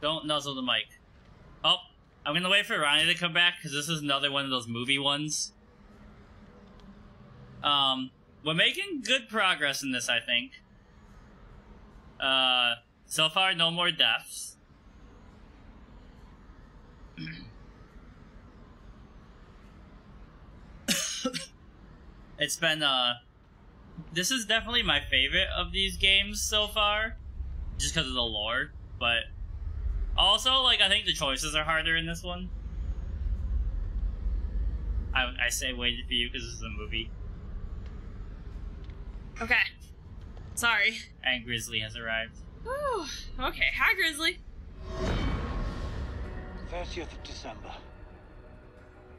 Don't nuzzle the mic. I'm gonna wait for Ronnie to come back because this is another one of those movie ones. Um, we're making good progress in this, I think. Uh, so far, no more deaths. it's been, uh, this is definitely my favorite of these games so far, just because of the lore, but also, like, I think the choices are harder in this one. I, I say waited for you because this is a movie. Okay. Sorry. And Grizzly has arrived. Whew. Okay. Hi, Grizzly. 30th of December.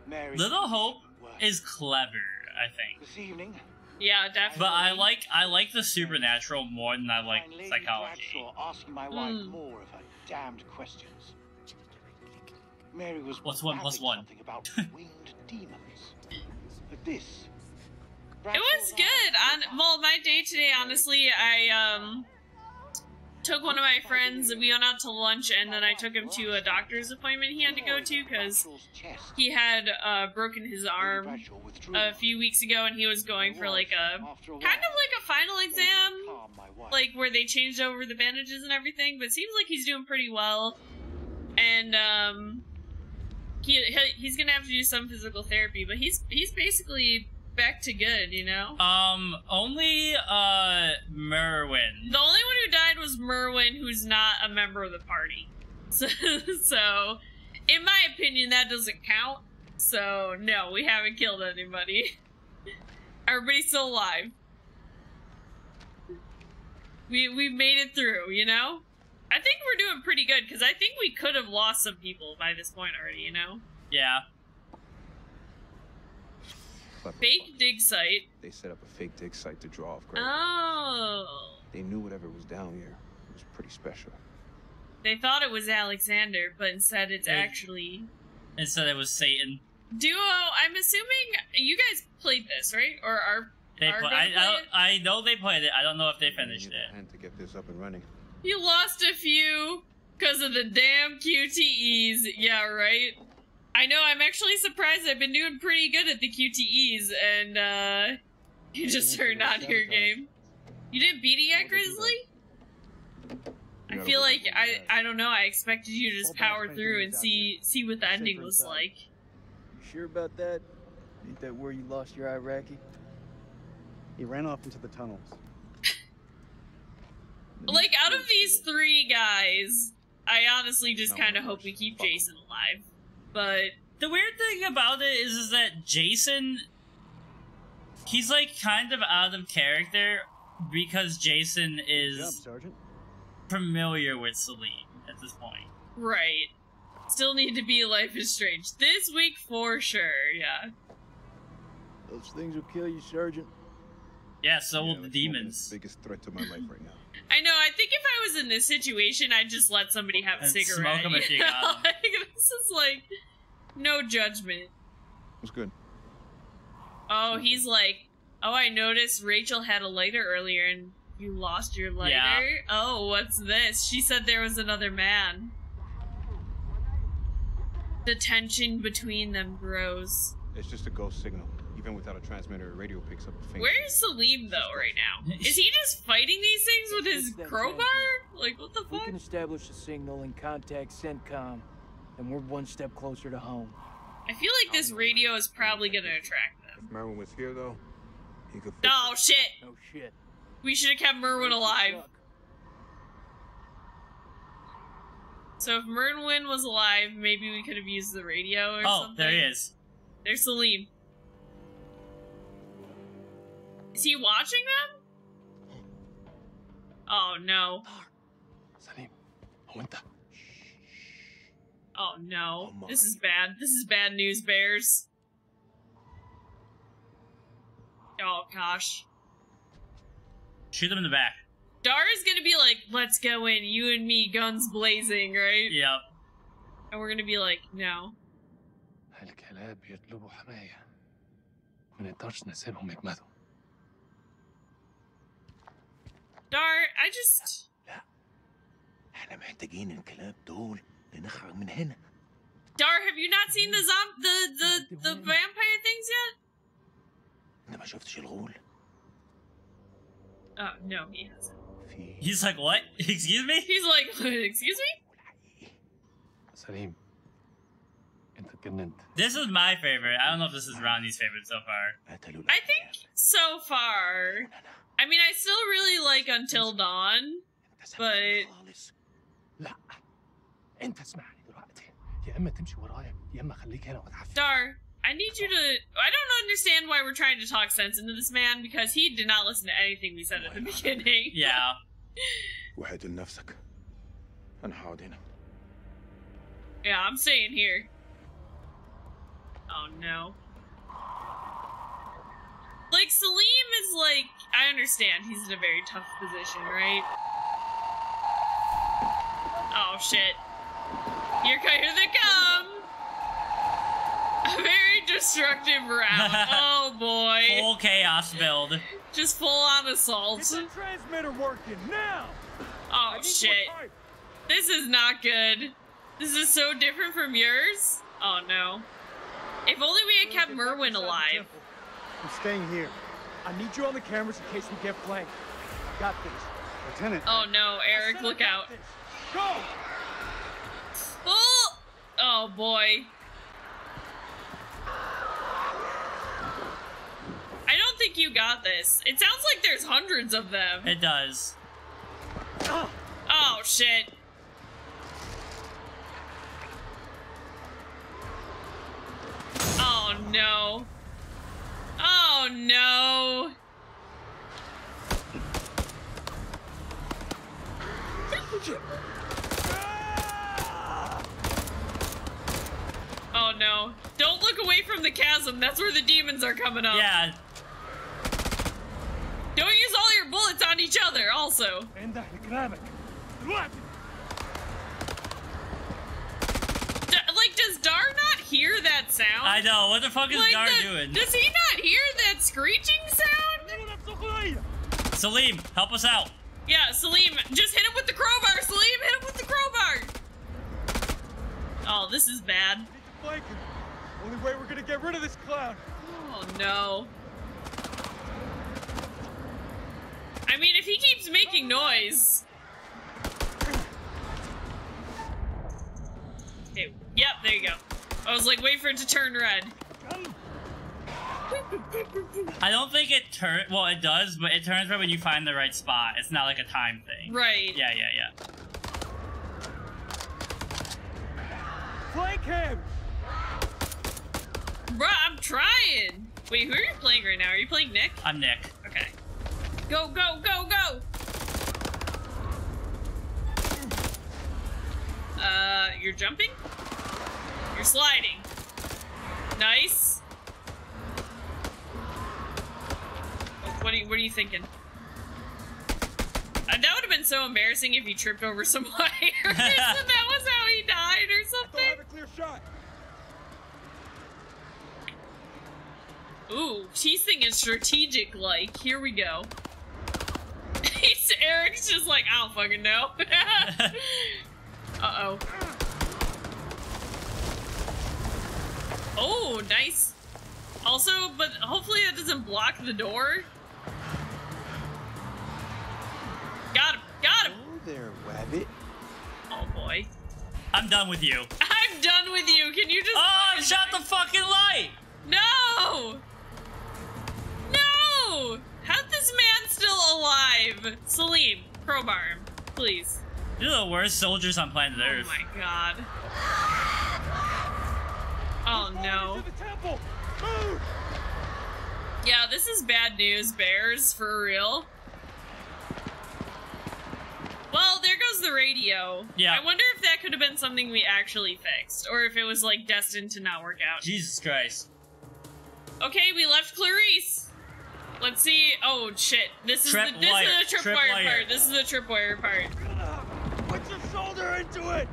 Mary. Little Hope is clever, I think. This evening, Yeah, definitely. But I like I like the supernatural more than I like Lady psychology. Bradshaw asking my wife Mm. more of her damned questions. Mary was What's one plus babbling one? something about winged demons. But this. It was good. On well, my day today, honestly, I um took one of my friends. We went out to lunch, and then I took him to a doctor's appointment he had to go to because he had uh, broken his arm a few weeks ago, and he was going for like a kind of like a final exam, like where they changed over the bandages and everything. But seems like he's doing pretty well, and um. He, he- he's gonna have to do some physical therapy, but he's he's basically back to good, you know. Um, only uh Merwin. The only one who died was Merwin, who's not a member of the party. So, so in my opinion, that doesn't count. So, no, we haven't killed anybody. Everybody's still alive. We we made it through, you know. I think we're doing pretty good because I think we could have lost some people by this point already, you know. Yeah. Clever. Fake dig site. They set up a fake dig site to draw off Greg. Oh, They knew whatever was down here was pretty special. they thought it was Alexander, but instead it's Hey. actually Instead it was Satan. Duo, I'm assuming you guys played this, right? Or are They are pla- gonna I, play I, it? I know they played it. I don't know if they They finished it. a hand to get this up and running. You lost a few because of the damn QTEs. Yeah, right. I know. I'm actually surprised. I've been doing pretty good at the QTEs, and uh, you just turned on your game. You didn't beat it yet, Grizzly? I feel like I, I don't know. I expected you to just power through and see see what the ending was like. You sure about that? Ain't that where you lost your Iraqi? He ran off into the tunnels. Like out of these three guys, I honestly just kind of hope we keep Jason alive. But The weird thing about it is, is that Jason, he's like kind of out of character because Jason Good job, is Sergeant. familiar with Celine at this point. right, still need to be Life is Strange this week for sure. Yeah. Those things will kill you, Sergeant. Yeah, so will Yeah, the demons. the biggest threat to my life right now. I know. I think if I was in this situation, I'd just let somebody have a And cigarette. smoke 'em if you know? got 'em. Like, this is like no judgment. It was good. Oh, he's like, oh, I noticed Rachel had a lighter earlier and you lost your lighter. Yeah. Oh, what's this? She said there was another man. The tension between them grows. It's just a ghost signal. Even without a transmitter, a radio picks up a faint. Where's Salim though right now? Is he just fighting these things with his crowbar? Like what the fuck? we can establish a signal and contact CENTCOM, then we're one step closer to home. I feel like this radio is probably gonna attract them. If Merwin was here, though, he could fix Oh shit! No shit. We should have kept Merwin alive. So if Merwin was alive, maybe we could have used the radio or Oh, something. Oh, there he is. There's Salim. Is he watching them? Oh no. Salim, aguanta. Oh no. This is bad. This is bad news, Bears. Oh gosh. Shoot him in the back. Dara's gonna be like, let's go in, you and me, guns blazing, right? Yep. And we're gonna be like, no. هالكلاب بيطلبوا حماية ما نقدرش نسيبهم يجمدوا Dar, I just. احنا محتاجين الكلاب دول لنخرج من هنا Dar, have you not seen the zom- the the the vampire things yet? انت ما شفتش الغول Oh no, he hasn't. He's like, what? Excuse me? He's like, excuse me? سليم انت اتجننت This is my favorite. I don't know if this is Ronnie's favorite so far. I think so far. I mean, I still really like Until Dawn, but انت اسمعني دلوقتي يا اما تمشي ورايا يا اما خليك هنا وتعافى Dar, I need you to. I don't understand why we're trying to talk sense into this man because he did not listen to anything we said at the beginning. Yeah. وحد لنفسك انا هقعد هنا Yeah, I'm staying here. Oh no. Like, Salim is like. I understand he's in a very tough position, right? Oh shit. Here, co- here they come! A very destructive round. oh boy. Full chaos build. Just full on assault. transmitter working now! Oh shit. This is not good. This is so different from yours. Oh no. If only we had kept Merwin alive. I'm staying here. I need you on the cameras in case we get flanked. I got this. Lieutenant. Oh no, Eric, look out. Go! Oh! Oh boy. I don't think you got this. It sounds like there's hundreds of them. It does. Oh shit. Oh no. Oh no. Oh no. Don't look away from the chasm. That's where the demons are coming up. Yeah. Don't use all your bullets on each other, also. D like, does Dar not hear that sound? I know. What the fuck is like Dar doing? Does he not hear that screeching sound? Salim, help us out. Yeah, Salim, just hit him with the crowbar, Salim! Hit him with the crowbar! Oh, this is bad. Flank him. Only way we're gonna get rid of this clown. Oh no. I mean, if he keeps making noise. Okay, yep, there you go. I was like, wait for it to turn red. I don't think it turns. Well, it does, but it turns red when you find the right spot. It's not like a time thing. Right. Yeah, yeah, yeah. Flank him! Bruh, I'm trying. Wait, who are you playing right now? Are you playing Nick? I'm Nick. Okay. Go, go, go, go! Uh, you're jumping? You're sliding. Nice. What are you, what are you thinking? Uh, that would have been so embarrassing if you tripped over some wires and that was how he died or something. a clear shot. Ooh, she's thinking strategic like. Here we go. Eric's just like, I don't fucking know. uh oh. Oh, nice. Also, but hopefully that doesn't block the door. Got him, got him. Oh there, Wabbit. Oh boy. I'm done with you. I'm done with you. Can you just? Oh, I shot the fucking light. No! No! How's this man still alive? Salim, crowbar him, please. You're the worst soldiers on planet oh Earth. Oh my god. Oh no. Yeah, this is bad news, bears, for real. Well, there goes the radio. Yeah. I wonder if that could have been something we actually fixed, or if it was like destined to not work out. Jesus Christ. Okay, we left Clarice. Let's see. Oh shit! This is Trip the this wire. is the tripwire wire. part. This is the tripwire part. Put your shoulder into it!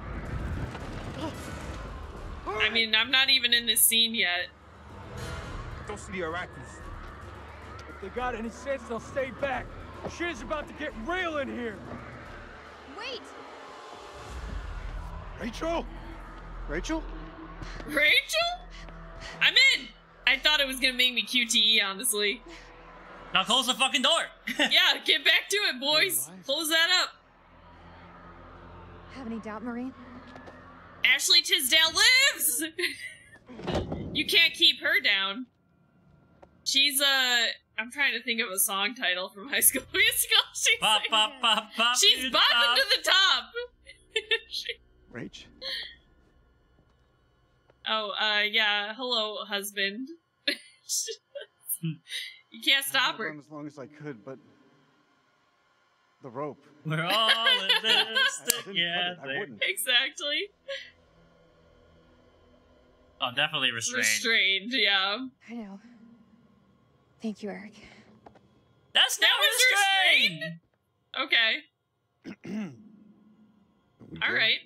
I mean, I'm not even in this scene yet. Don't see the Iraqis. If they got any sense, they'll stay back. Shit is about to get real in here. Wait! Rachel? Rachel? Rachel? I'm in. I thought it was gonna make me QTE, honestly. Now close the fucking door. yeah, get back to it, boys. Close that up. Have any doubt, Marine? Ashley Tisdale lives. you can't keep her down. She's uh I'm trying to think of a song title from High School Musical. She's, Pop, pop, pop, pop. she's to bopping the top. to the top. She- Rach? oh, uh, yeah. Hello, husband. You can't stop Held her. as long as I could, but the rope. We're all in this I didn't cut it. I together. Exactly. Oh, definitely restrained. Restrained, yeah. I know. Thank you, Eric. That's That not was restrained. Okay. All right.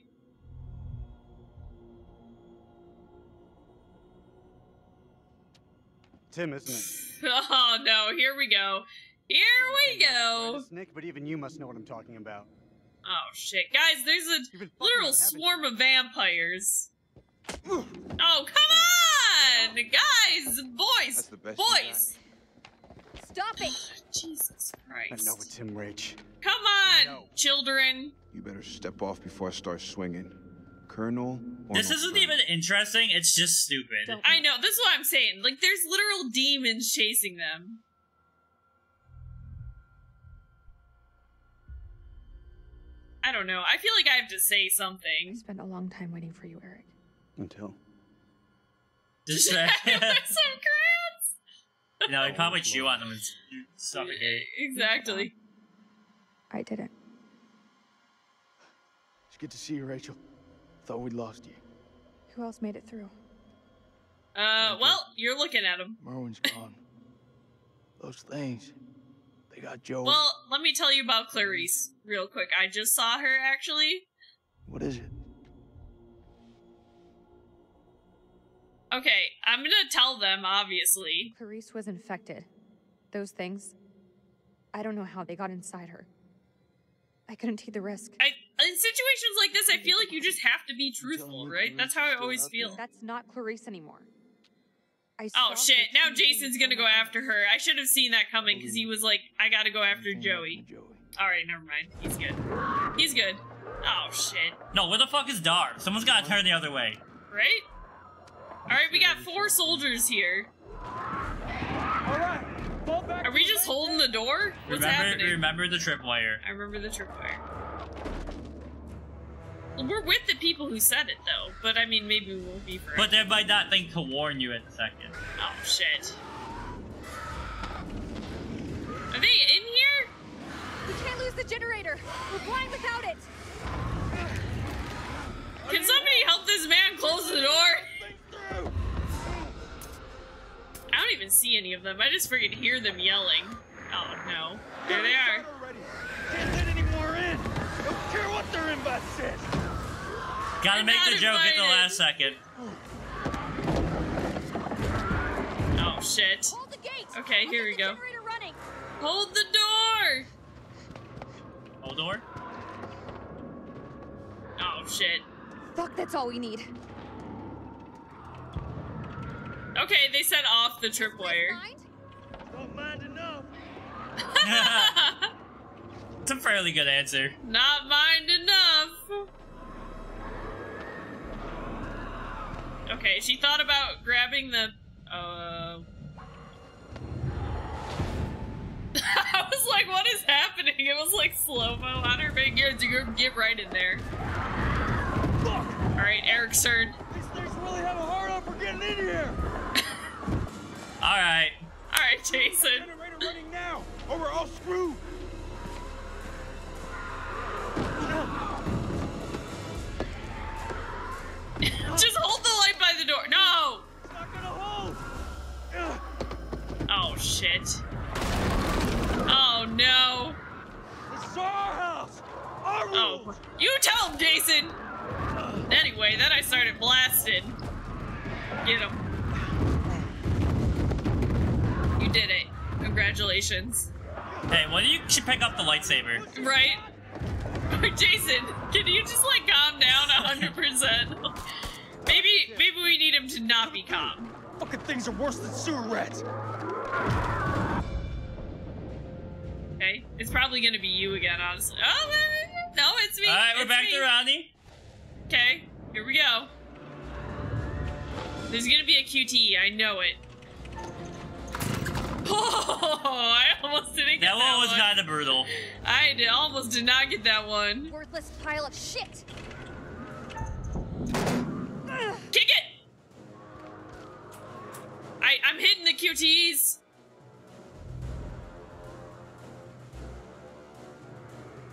Tim, isn't it? Oh no, here we go. Here we go. Nick, but even you must know what I'm talking about. Oh shit. Guys, there's a literal swarm of vampires. Oh, come on! Guys, boys! That's the best boys! Stop it! Jesus Christ! I know it's him, Rach. Come on, children. You better step off before I start swinging. Colonel. or This no isn't colonel. even interesting. It's just stupid. I know, this is what I'm saying. Like, there's literal demons chasing them. I don't know. I feel like I have to say something. I something. spent a long time waiting for you, Eric. Until. Distract. Some crayons! you know, he probably chew on them and suffocate. Exactly. I didn't. It's good to see you, Rachel. Thought we'd lost you. Who else made it through? Uh, well, you're looking at him. Merwin's gone. Those things, they got Joe. Well, let me tell you about Clarice real quick. I just saw her actually. What is it? Okay, I'm gonna tell them, obviously. Clarice was infected. Those things. I don't know how they got inside her. I couldn't take the risk. I in situations like this, I feel like you just have to be truthful, right? That's how I always feel. That's not Clarice anymore. I Oh shit! Now Jason's gonna go after her. I should have seen that coming because he was like, "I gotta go after Joey." Joey. All right, never mind. He's good. He's good. Oh shit! No, where the fuck is Dar? Someone's gotta turn the other way. Right? All right, we got four soldiers here. All right. Are we just holding the door? What's remember, happening? remember the tripwire. I remember the tripwire. Well, we're with the people who said it, though. But I mean, maybe we won't be forever. But they might not think to warn you at the second. Oh shit! Are they in here? We can't lose the generator. We're blind without it. Can somebody help this man close the door? I don't even see any of them. I just freaking hear them yelling. Oh no. There they are. Can't let any more in. Don't care what their invite says. Gotta I'm make the joke at the last second. Oh shit. Hold the gate. Okay, here we go. Hold the door! Hold door. Oh shit. Fuck, that's all we need. Okay, they set off the tripwire. Don't mind enough. It's a fairly good answer. Not mind enough. Okay, she thought about grabbing the. Uh. I was like, what is happening? It was like slow mo on her, but get, get right in there. Alright, Eric's turn. These things really have a hard on for getting in here. Alright. Alright, Jason. Generator running now, or we're all screwed. Just hold the light by the door. No! Not gonna hold. Oh, shit. Oh, no. This is our house. Our oh. You tell him, Jason. Anyway, then I started blasting. Get him. You did it. Congratulations. Hey, well, you should pick up the lightsaber. Right? Jason, can you just, like, calm down 100%? Not be calm. Fucking things are worse than sewer rats. Okay? It's probably gonna be you again, honestly. Oh no, it's me. Alright, we're It's back me. to Ronnie. Okay, here we go. There's gonna be a QTE, I know it. Oh, I almost didn't get That that, one was kind of brutal. I did, almost did not get that one. Worthless pile of shit. I I'm hitting the QTEs.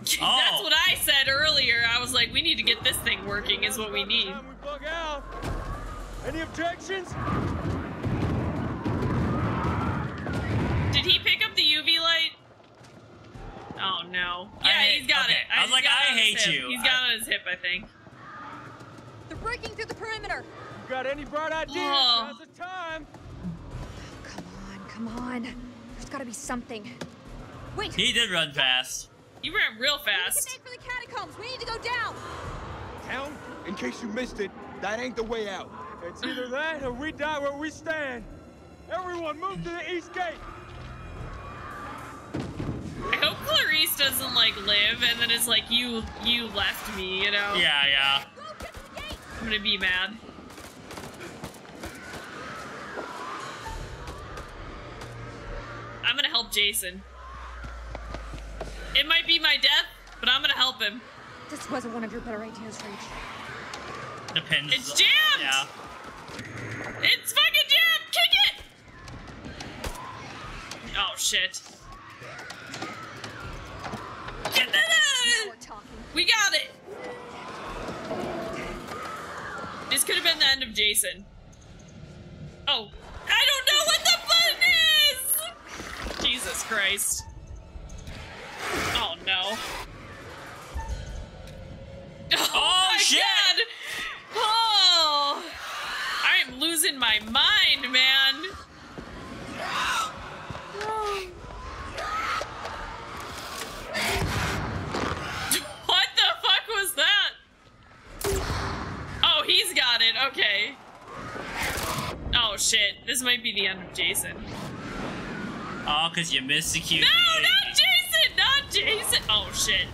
That's Oh. what I said earlier. I was like, we need to get this thing working. Is what we need. We bug out. Any objections? Did he pick up the UV light? Oh no. Yeah, I hate- he's got okay, it. I was like, I hate you. He's got it on his hip, I think. They're breaking through the perimeter. You got any bright ideas? Oh. Now's the time. Come on. There's gotta be something. Wait, He did run fast. You ran real We need to fast. make for the catacombs. We need to go down. Town, in case you missed it, that ain't the way out. It's either that or we die where we stand. Everyone move to the east gate. I hope Clarice doesn't like live and then it's like you you left me, you know? Yeah, yeah. Go get to the gate. I'm gonna be mad. I'm gonna help Jason. It might be my death, but I'm gonna help him. this wasn't one of your better ideas, Rach. Depends. It's jammed! Yeah. It's fucking jammed! Kick it! Oh shit. Get that we're. We got it! This could have been the end of Jason. Oh, I don't know what the button is! Jesus Christ. Oh no. Oh, oh, my shit! God. Oh! I am losing my mind, man! What the fuck was that? Oh, he's got it. Okay. Oh shit. This might be the end of Jason. Oh, because you missed the cue. No, not Jason! Not Jason! Oh shit.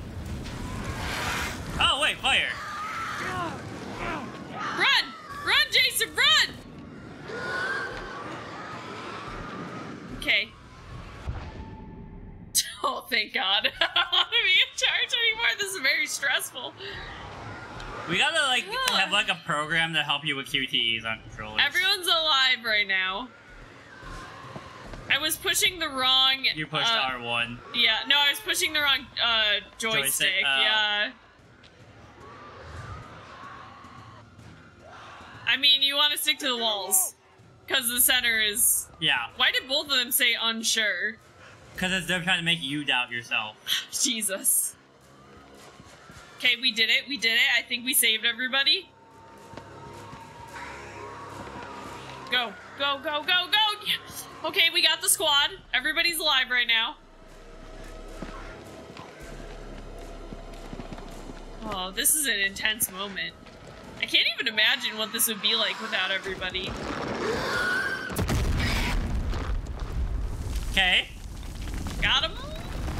Oh, wait, fire. Run! Run, Jason, run! Okay. Oh, thank God. I don't want to be in charge anymore. This is very stressful. We gotta, like, have, like, a program to help you with QTEs on controllers. Everyone's alive right now. I was pushing the wrong. You pushed uh, R1. Yeah, no, I was pushing the wrong uh, joystick. Joystick, oh. Yeah. I mean, you want to stick to the walls. Because the center is. Yeah, Why did both of them say unsure? because they're trying to make you doubt yourself. Jesus. Okay, we did it. We did it. I think we saved everybody. Go, go, go, go, go, yeah. Okay, we got the squad. Everybody's alive right now. Oh, this is an intense moment. I can't even imagine what this would be like without everybody. Okay. Got him?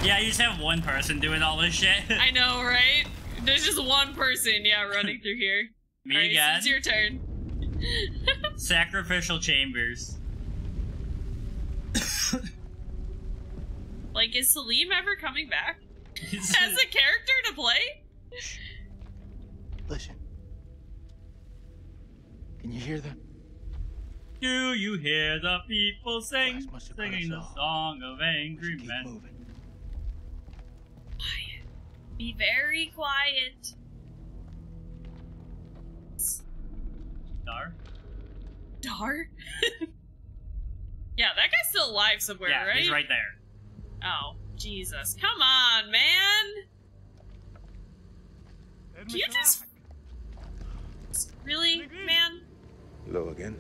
Yeah, you just have one person doing all this shit. I know, right? There's just one person, yeah, running through here. Me again. It's your turn. Sacrificial chambers. Like, is Salim ever coming back? As a character to play? Listen. Can you hear them? Do you hear the people sing, singing the song of angry men? Quiet. Be very quiet. Dar? Dar? yeah, that guy's still alive somewhere, Yeah, right? he's right there. Oh, Jesus. Come on, man! Do you just... Really, man? Hello again.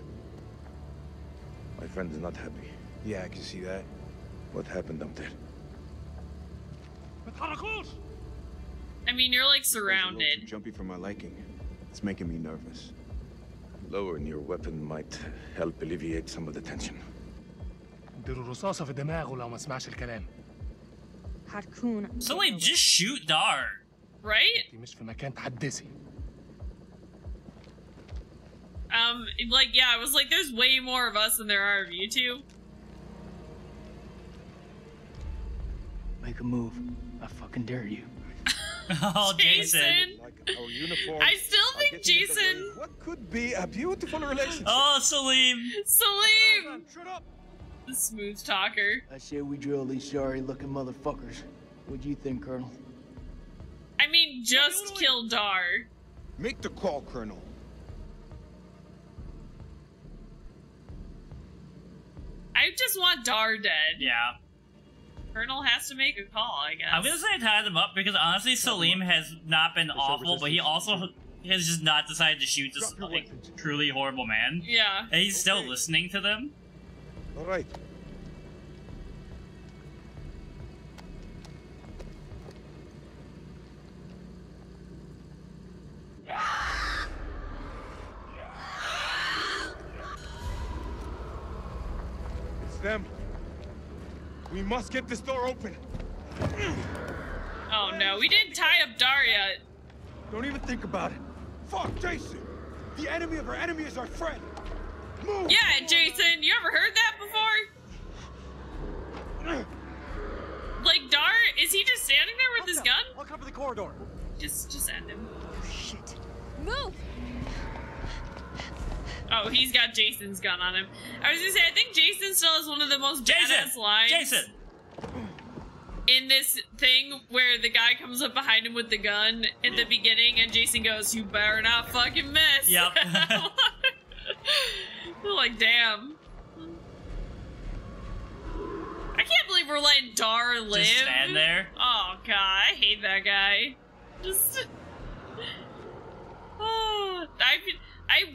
My friend is not happy. Yeah, I can see that. What happened up there? I mean, you're like surrounded. little jumpy for my liking. It's making me nervous. Lowering your weapon might help alleviate some of the tension. اديله رصاصة في دماغه لو ما سمعش الكلام هتكون So wait, just shoot Dar. Right? دي مش في مكان تحدثي Um, like, yeah, I was like, there's way more of us than there are of you two. Make a move. I fucking dare you. oh, Jason. Our uniform. I still think Jason. What could be a beautiful relationship? Oh, Salim. Salim! The smooth talker. I say we drill these sorry looking motherfuckers. What do you think, Colonel? I mean, just kill Dar. Make the call, Colonel. I just want Dar dead. Yeah. Colonel has to make a call, I guess. I'm gonna say tie them up because honestly, Salim has not been awful, but he also has just not decided to shoot this like truly horrible man. Yeah. And he's still listening to them. All right. Must get this door open. Oh no, we didn't tie up Dar yet. Don't even think about it. Fuck, Jason. The enemy of our enemy is our friend. Move. Yeah, Jason, you ever heard that before? Like Dar, is he just standing there with his gun? I'll cover the corridor. Just, just end him. Oh, Shit. Move! Oh, he's got Jason's gun on him. I was gonna say, I think Jason still has one of the most Jason! badass lines. Jason! In this thing where the guy comes up behind him with the gun at the beginning, and Jason goes, "You better not fucking miss." Yep. like, damn. I can't believe we're letting Dar live. Just stand there. Oh god, I hate that guy. Just. Oh, I, I,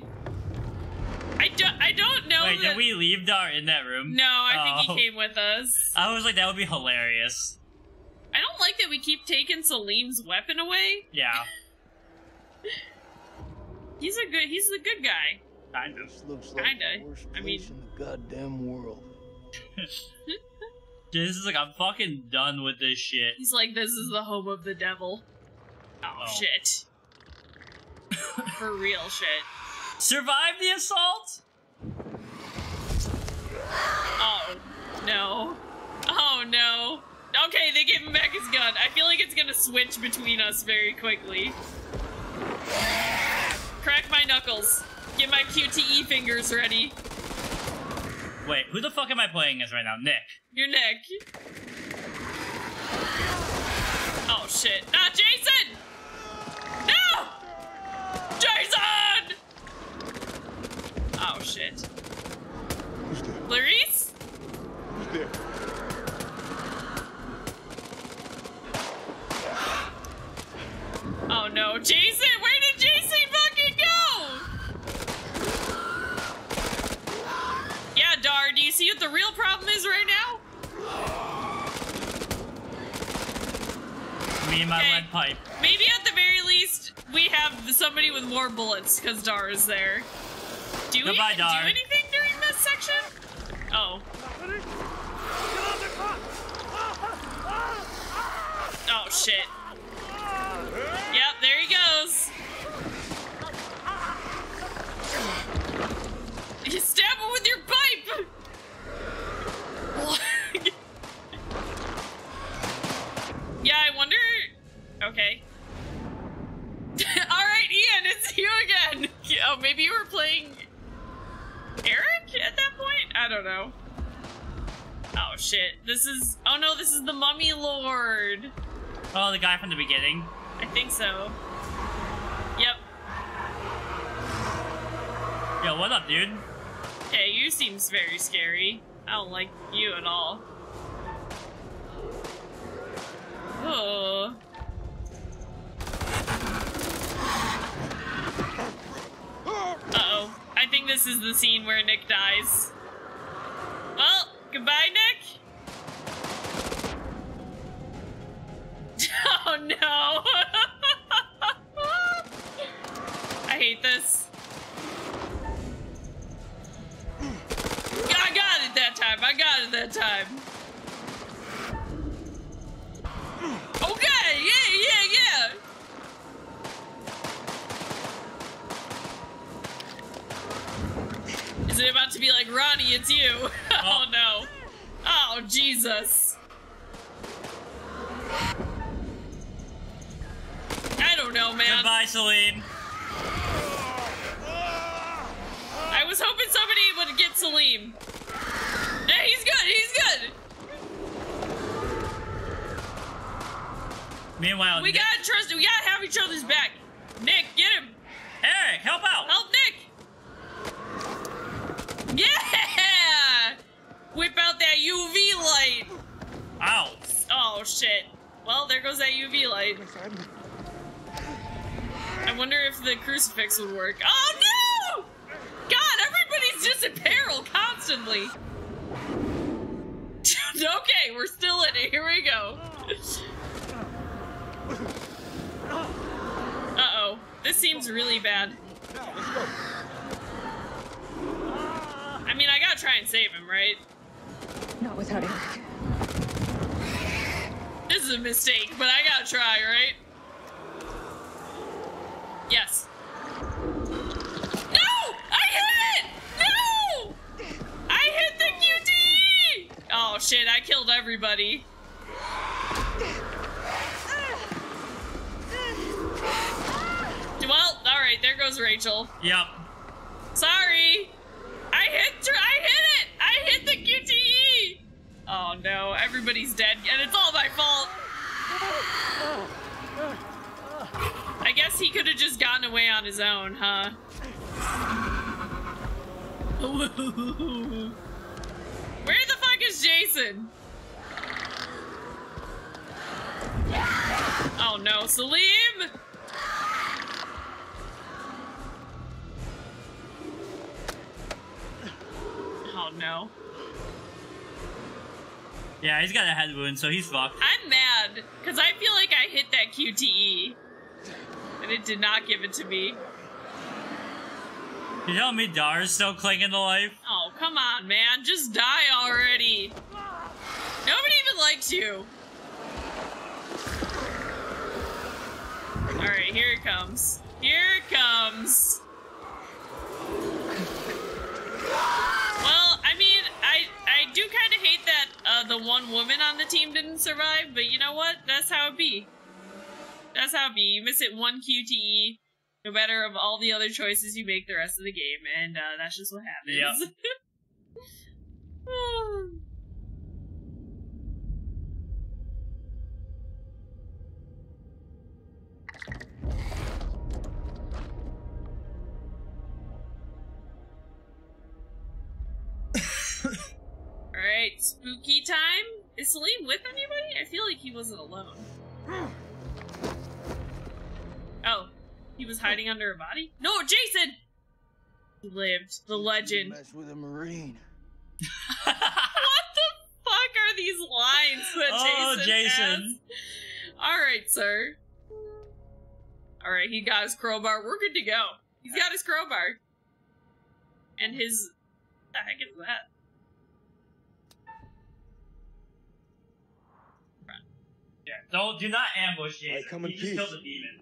I don't, I don't know. Wait, that... did we leave Dar in that room? No, I think Oh. he came with us. I was like, that would be hilarious. I don't like that we keep taking Salim's weapon away. Yeah. He's a good, he's a good guy. Kind of. This looks like Kinda. the worst I mean- in the goddamn world. This is like, I'm fucking done with this shit. He's like, this is the home of the devil. Oh, Oh. shit. For real shit. Survive the assault? Oh, no. Oh, no. Okay, they gave him back his gun. I feel like it's gonna switch between us very quickly. Crack my knuckles. Get my QTE fingers ready. Wait, who the fuck am I playing as right now? Nick. You're Nick. Oh shit. Not Jason! No! Jason! Oh shit. Who's there? Clarice? Who's there? Oh no, Jason, where did Jason fucking go? Yeah, Dar, do you see what the real problem is right now? Me and my okay. lead pipe. Maybe at the very least, we have somebody with more bullets, because Dar is there. Do we Goodbye, do anything during this section? Oh. Oh shit. Oh, maybe you were playing Eric at that point. I don't know. Oh shit! This is. Oh no, this is the Mummy Lord. Oh, the guy from the beginning. I think so. Yep. Yo, what up, dude? Hey, you seems very scary. I don't like you at all. Oh. This is the scene where Nick dies. Well, goodbye, Nick. Oh no! I hate this. I got it that time. I got it that time. Okay, yeah, yeah, yeah. Is it about to be like Ronnie? It's you. Oh, oh no. Oh Jesus. I don't know, man. Goodbye, Salim. I was hoping somebody would get Salim. Hey, he's good. He's good. Meanwhile, We Nick- gotta trust. We gotta have each other's back. Nick, get him. Eric, help out. Help Nick. Yeah. Whip out that UV light. Ow. Oh shit. Well, there goes that UV light. I wonder if the crucifix would work. Oh no! God, everybody's just in peril constantly. okay, we're still in it. Here we go. Uh-oh. This seems really bad. I mean, I gotta try and save him, right? Not without Eric. This is a mistake, but I gotta try, right? Yes. No! I hit it! No! I hit the QT! Oh shit, I killed everybody. Well, alright, there goes Rachel. Yep. Sorry! I hit I hit it! I hit the QTE! Oh no, everybody's dead, and it's all my fault! I guess he could have just gotten away on his own, huh? Where the fuck is Jason? Oh no, Salim! Oh no. Yeah, he's got a head wound, so he's fucked. I'm mad because I feel like I hit that QTE and it did not give it to me. You telling me Dar's still clinging to life? Oh, come on, man. Just die already. Nobody even likes you. Alright, here it comes. Here it comes. Well, I mean, I I do kind of hate that uh, the one woman on the team didn't survive, but you know what? That's how it be. That's how it be. You miss it one QTE, no matter of all the other choices you make the rest of the game, and uh, that's just what happens. Alright, spooky time? Is Salim with anybody? I feel like he wasn't alone. Oh, he was hiding under a body? No, Jason! He lived. The legend. Mess with a marine. what the fuck are these lines that Oh, Jason, Jason. has? Alright, sir. Alright, he got his crowbar. We're good to go. He's got his crowbar. And his. What the heck is that? Yeah. Don't do not ambush Jason. come in he just peace. killed the demon.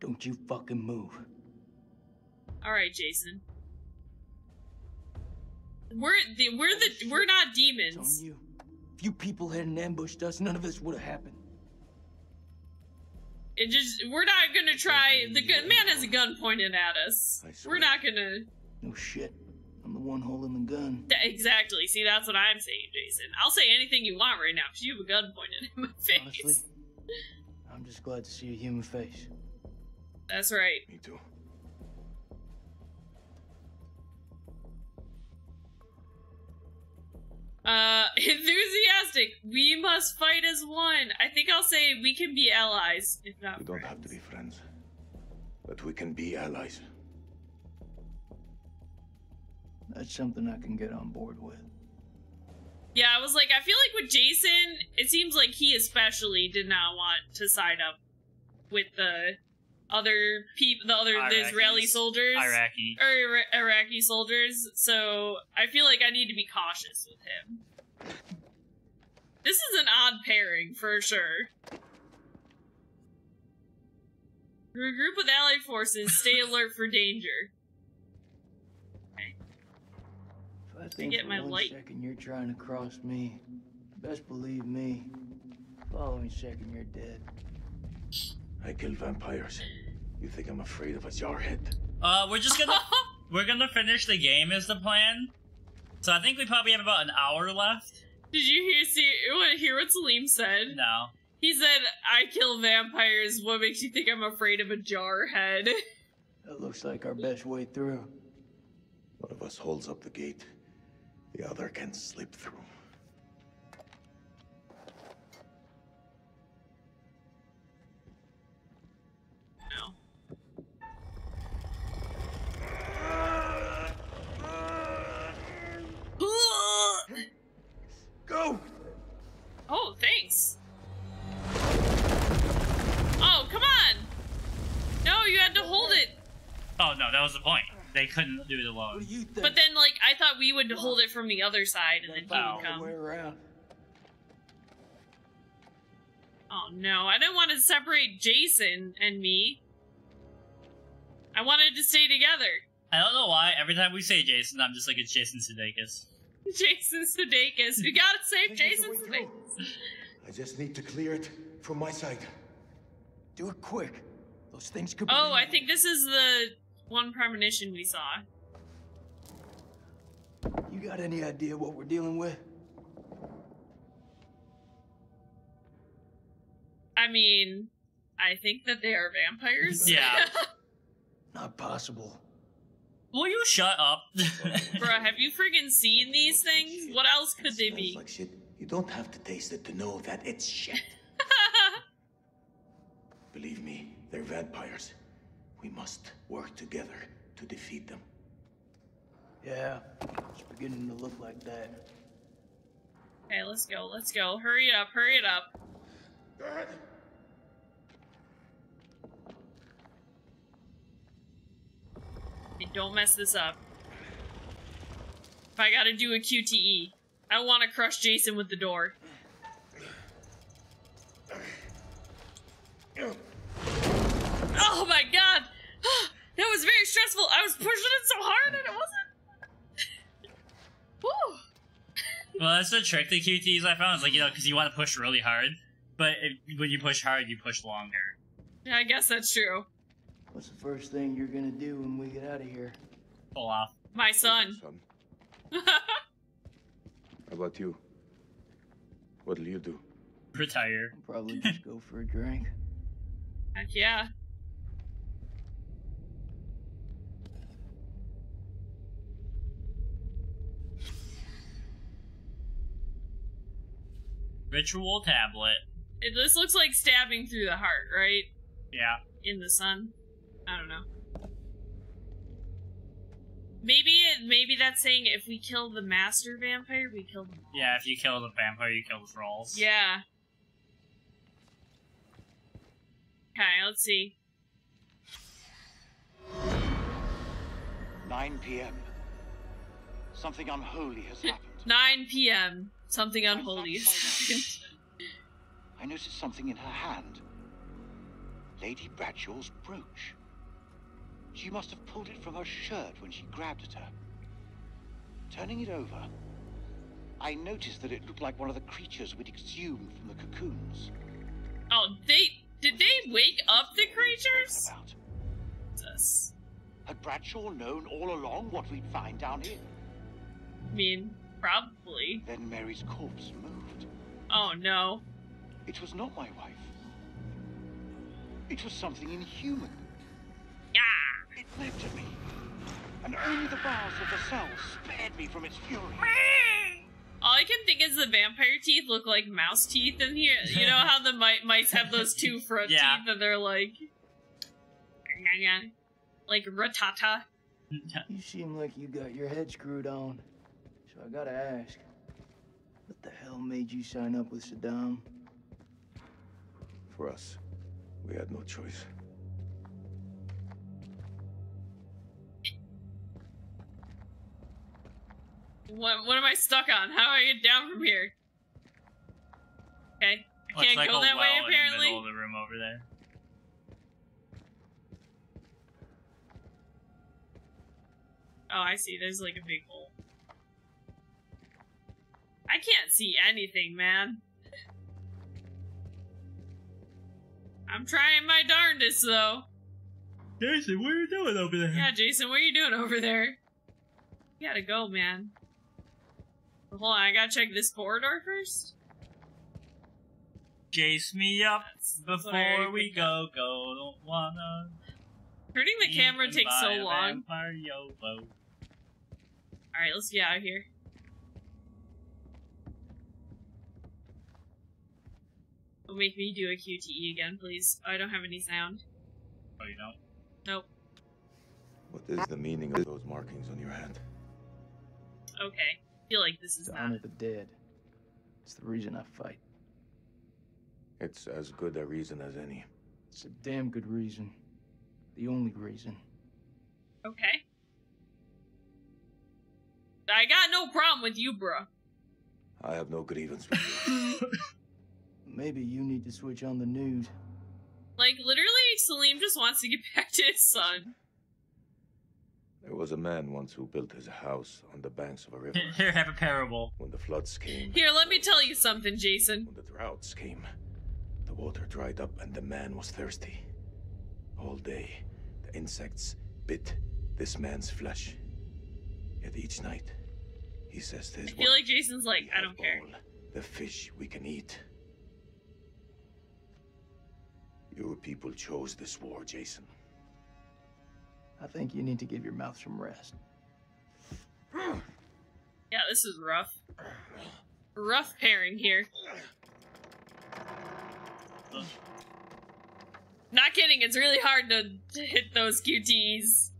Don't you fucking move. Alright, Jason. We're the, we're the oh, we're not demons. It's demons. on you. If you people hadn't ambushed us, none of this would have happened. It just we're not gonna try. The gun, man has a gun pointed at us. We're not gonna. No shit. I'm the one holding the gun. Exactly. See, that's what I'm saying, Jason. I'll say anything you want right now because you have a gun pointed in my face. Honestly, I'm just glad to see a human face. That's right. Me too. Uh, enthusiastic. We must fight as one. I think I'll say we can be allies, if not. We don't have to be friends, but we can be allies. That's something I can get on board with. Yeah, I was like, I feel like with Jason, it seems like he especially did not want to side up with the other people, the other the Israeli soldiers, Iraqi. or Ira- Iraqi soldiers. So I feel like I need to be cautious with him. This is an odd pairing for sure. Regroup with allied forces. Stay alert for danger. If I get my light. second you're trying to cross me, best believe me, following second you're dead. I kill vampires. You think I'm afraid of a jarhead? Uh, we're just gonna we're gonna finish the game is the plan. So I think we probably have about an hour left. Did you hear see what hear what Salim said? No. He said, "I kill vampires. What makes you think I'm afraid of a jar head?" That looks like our best way through. One of us holds up the gate. The other can slip through. No. Go! Oh, thanks. Oh, come on! No, you had to hold it. Oh no, that was the point. They couldn't do it alone. But then, like, I thought we would hold it from the other side, and then he would come. around. Oh no, I didn't want to separate Jason and me. I wanted to stay together. I don't know why. Every time we say Jason, I'm just like it's Jason Sudeikis. Jason Sudeikis. We gotta save Jason Sudeikis. I just need to clear it from my side. Do it quick. Those things could be. Oh, I think this is the one premonition we saw. You got any idea what we're dealing with? I mean, I think that they are vampires. Yeah. Not possible. Will you shut up? Bruh, have you friggin' seen these things? What else could they be? Like shit. You don't have to taste it to know that it's shit. Believe me, they're vampires. We must work together to defeat them. Yeah, it's beginning to look like that. Okay, let's go, let's go. Hurry it up, hurry it up. Go ahead. Hey, don't mess this up. If I gotta do a QTE, I don't want to crush Jason with the door. Oh my god! That was very stressful. I was pushing it so hard and it wasn't. Woo! well, that's the trick to QTs I found. Is like you know because you want to push really hard, but if, when you push hard, you push longer. Yeah, I guess that's true. What's the first thing you're gonna do when we get out of here? Pull off. My son. How about you? What'll you do? Retire. Probably just go for a drink. Heck yeah. Ritual tablet. It, this looks like stabbing through the heart, right? Yeah. In the sun. I don't know. Maybe it, maybe that's saying if we kill the master vampire, we kill them. Yeah, if you kill the vampire, you kill the trolls. Yeah. Okay, let's see. 9 p.m. Something unholy has happened. 9 p.m. Something unholy is. I noticed something in her hand. Lady Bradshaw's brooch. She must have pulled it from her shirt when she grabbed at her. Turning it over, I noticed that it looked like one of the creatures we'd exhumed from the cocoons. Oh, they did they wake up the creatures? About. Jesus. Had Bradshaw known all along what we'd find down here? I mean, probably. Then Mary's corpse moved. Oh no. It was not my wife. It was something inhuman. Yeah. It leapt at me, and only the bars of the cell spared me from its fury. All I can think is the vampire teeth look like mouse teeth in here. You know how the mi- mice have those two front Yeah. teeth and they're like, like ratata. You seem like you got your head screwed on. So I gotta ask, what the hell made you sign up with Saddam? For us, we had no choice. What what am I stuck on? How do I get down from here? Okay, I Looks can't like go a that way well in the apparently. middle of the room over there. Oh, I see. There's like a big hole. See anything, man. I'm trying my darndest, though. Jason, what are you doing over there? Yeah, Jason, what are you doing over there? You gotta go, man. Hold on, I gotta check this corridor first. Chase me up that's before where we go. Go, don't wanna. Turning the camera takes so long. Alright, let's get out of here. Don't make me do a QTE again, please. I don't have any sound. Oh, you don't? Nope. What is the meaning of those markings on your hand? Okay. I feel like this is To not. honor the dead. It's the reason I fight. It's as good a reason as any. It's a damn good reason. The only reason. Okay. I got no problem with you, bro. I have no grievance with you. Maybe you need to switch on the news. Like, literally, Salim just wants to get back to his son. There was a man once who built his house on the banks of a river. Here, have a parable. When the floods came, Here, let me tell you something, Jason. when the droughts came, the water dried up and the man was thirsty. All day, the insects bit this man's flesh. Yet each night, he says to I feel wife, like Jason's like, I don't care. the fish we can eat. Your people chose this war, Jason. I think you need to give your mouth some rest. Yeah, this is rough. Rough pairing here. Not kidding, it's really hard to, to hit those QTs.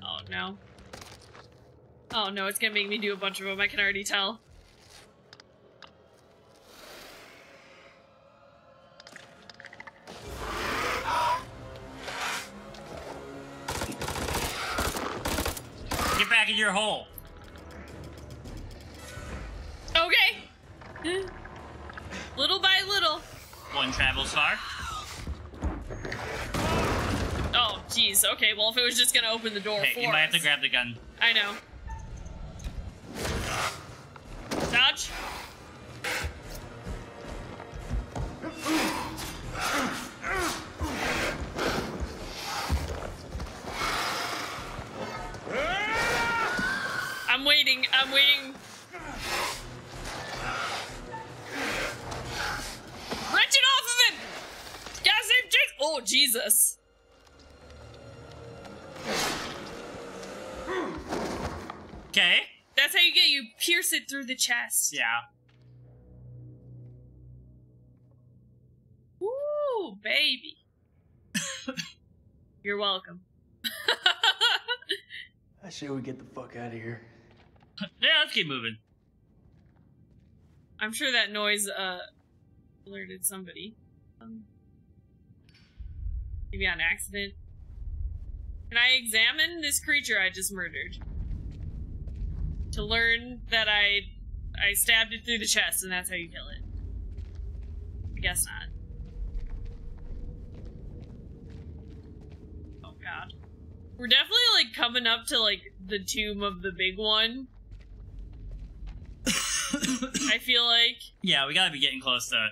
Oh no. Oh no, it's gonna make me do a bunch of them, I can already tell. Back in your hole. Okay! little by little. One travels far. Oh, jeez. Okay, well, if it was just gonna open the door Hey, you might have to grab the gun. I know. Dodge. I'm waiting. I'm. Wrench it off of him! Gotta save Jason! Oh, Jesus. Okay. That's how you get you pierce it through the chest. Yeah. Ooh, baby. You're welcome. I say we get the fuck out of here. Yeah, let's keep moving. I'm sure that noise uh alerted somebody. Um, maybe on accident. Can I examine this creature I just murdered? To learn that I I stabbed it through the chest and that's how you kill it. I guess not. Oh god. We're definitely like coming up to like the tomb of the big one. I feel like. Yeah, we gotta be getting close to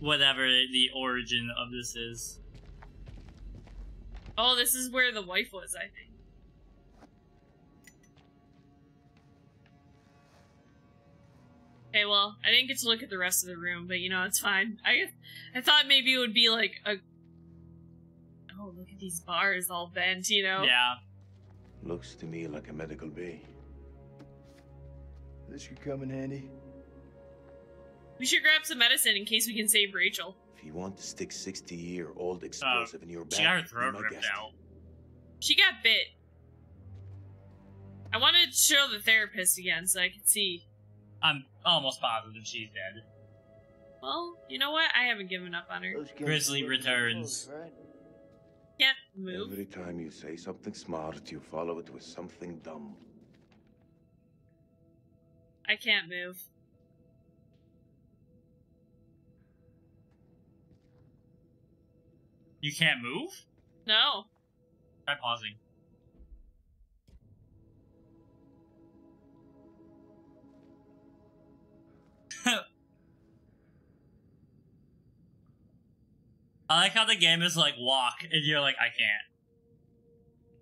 whatever the origin of this is. Oh, this is where the wife was, I think. Okay, well, I didn't get to look at the rest of the room, but you know, it's fine. I I thought maybe it would be like a Oh, look at these bars all bent, you know? Yeah. Looks to me like a medical bay. This could come in handy. We should grab some medicine in case we can save Rachel. If you want to stick 60 year old uh, explosive in your back, She got her throat ripped guest. out. She got bit. I wanted to show the therapist again so I could see. I'm almost positive she's dead. Well, you know what? I haven't given up on her. Grizzly returns. Can't move. Every time you say something smart, you follow it with something dumb. I can't move. You can't move? No. Try pausing. I like how the game is like walk, and you're like, I can't.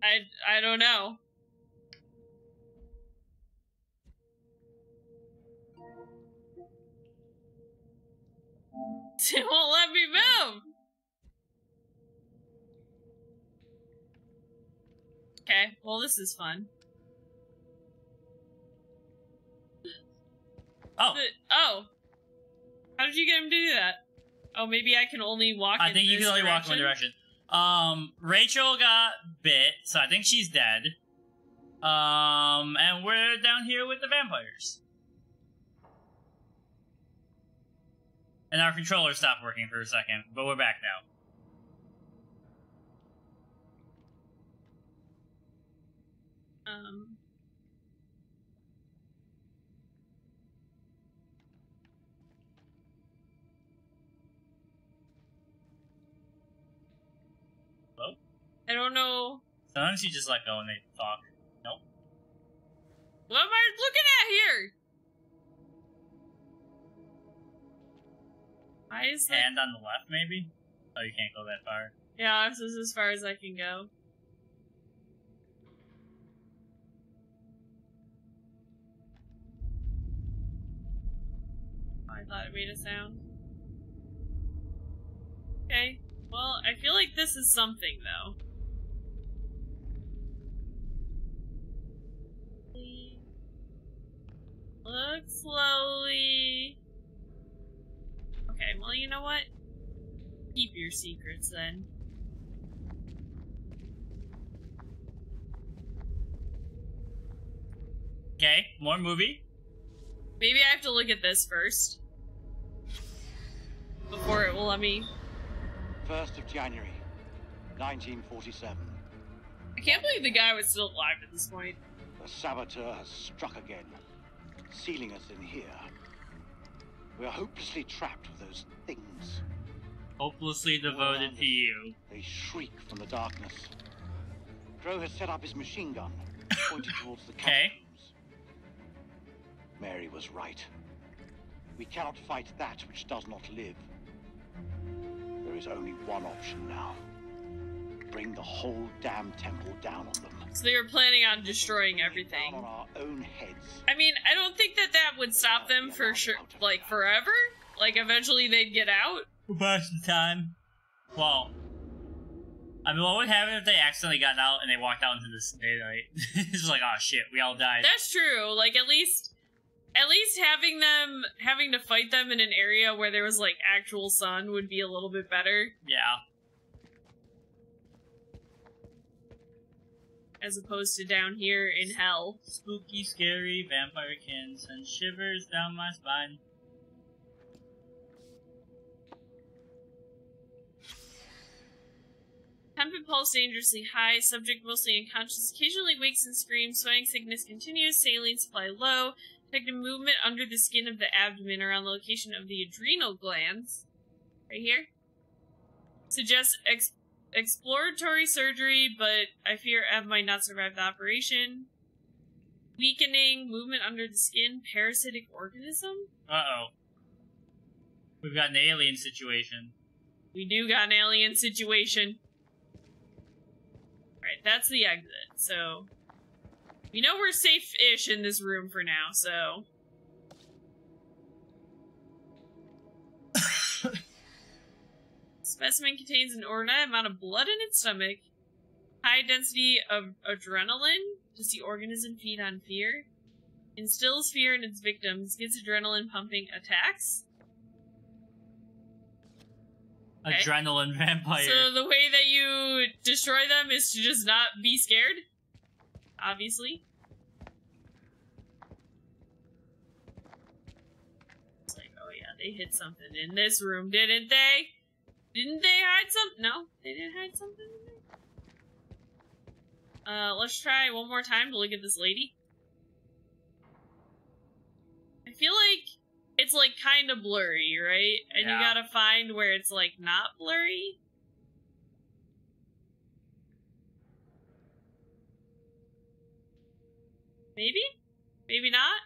I I don't know. It won't let me move. Okay, well this is fun. Oh. The- oh. How did you get him to do that? Oh, maybe I can only walk. I in think you can only walk in one direction. Um, Rachel got bit, so I think she's dead. Um, and we're down here with the vampires. And our controller stopped working for a second, but we're back now. Um. Hello? I don't know. Sometimes you just let go and they talk. Nope. What am I looking at here? Why is that? Hand on the left, maybe? Oh, you can't go that far. Yeah, this is as far as I can go. I thought it made a sound. Okay. Well, I feel like this is something, though. Look slowly. Okay, well, you know what? Keep your secrets then. Okay, more movie. Maybe I have to look at this first. Before it will let me. 1st of January, 1947. I can't believe the guy was still alive at this point. The saboteur has struck again, sealing us in here. We are hopelessly trapped with those things. Hopelessly devoted to you. They shriek from the darkness. Crow has set up his machine gun, pointed towards the catacombs. Mary was right. We cannot fight that which does not live. There is only one option now. Bring the whole damn temple down on them. So they were planning on destroying everything. On our own heads. I mean, I don't think that that would stop them for sure, like forever. Like eventually they'd get out. We're past the time. Well, I mean, what would happen if they accidentally got out and they walked out into this daylight? it's just like, oh shit, we all died. That's true. Like at least, at least having them having to fight them in an area where there was like actual sun would be a little bit better. Yeah. As opposed to down here in hell. Spooky, scary vampire kin send shivers down my spine. Temp pulse dangerously high, subject mostly unconscious, occasionally wakes and screams, sweating sickness continues, saline supply low, detected movement under the skin of the abdomen around the location of the adrenal glands. Right here. Suggests exploratory surgery, but I fear Ev might not survive the operation. Weakening, movement under the skin, parasitic organism? Uh oh. We've got an alien situation. We do got an alien situation. Alright, that's the exit, so. We know we're safe ish in this room for now, so. Specimen contains an ordinate amount of blood in its stomach, high density of adrenaline. Does the organism feed on fear? Instills fear in its victims, gets adrenaline pumping attacks. Okay. Adrenaline vampire. So the way that you destroy them is to just not be scared. Obviously. It's like, oh yeah, they hit something in this room, didn't they? Didn't they hide something? No, they didn't hide something in there. Uh, let's try one more time to look at this lady. I feel like it's like kind of blurry, right? And Yeah. you gotta find where it's like not blurry. Maybe? Maybe not?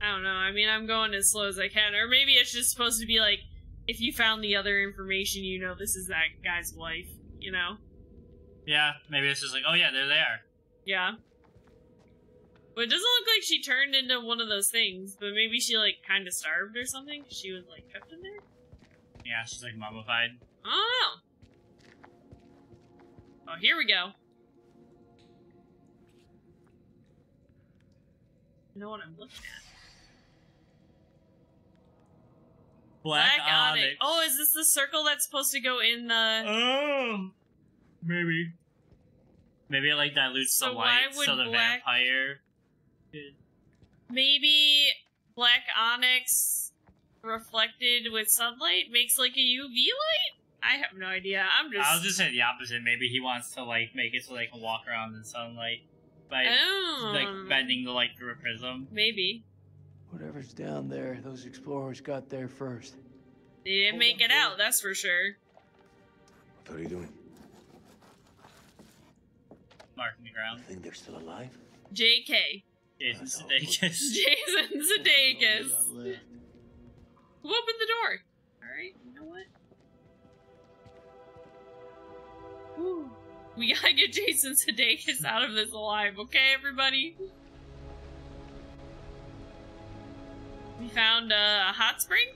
I don't know. I mean, I'm going as slow as I can. Or maybe it's just supposed to be like, if you found the other information, you know this is that guy's wife, you know? yeah, maybe it's just like, oh yeah, they're there. Yeah. But it doesn't look like she turned into one of those things, but maybe she, like, kind of starved or something? She was, like, kept in there? Yeah, she's like mummified. Don't. Oh, here we go. I know what I'm looking at. Black, Onyx. Onyx. Oh, is this the circle that's supposed to go in the... Oh, maybe. Maybe it like dilutes So the would so the black- vampire. Maybe black onyx reflected with sunlight makes like a UV light? I have no idea. I'm just. I was just saying the opposite. Maybe he wants to like make it so they can walk around in sunlight by Oh. like bending the light through a prism. Maybe. Whatever's down there, those explorers got there first. They didn't make it out, that's for sure. What are you doing? Marking the ground. Think they're still alive? JK. Jason Sudeikis. Jason Sudeikis. Who opened the door? Alright, you know what? Whew. We gotta get Jason Sudeikis out of this alive, okay, everybody? Found uh, a hot spring?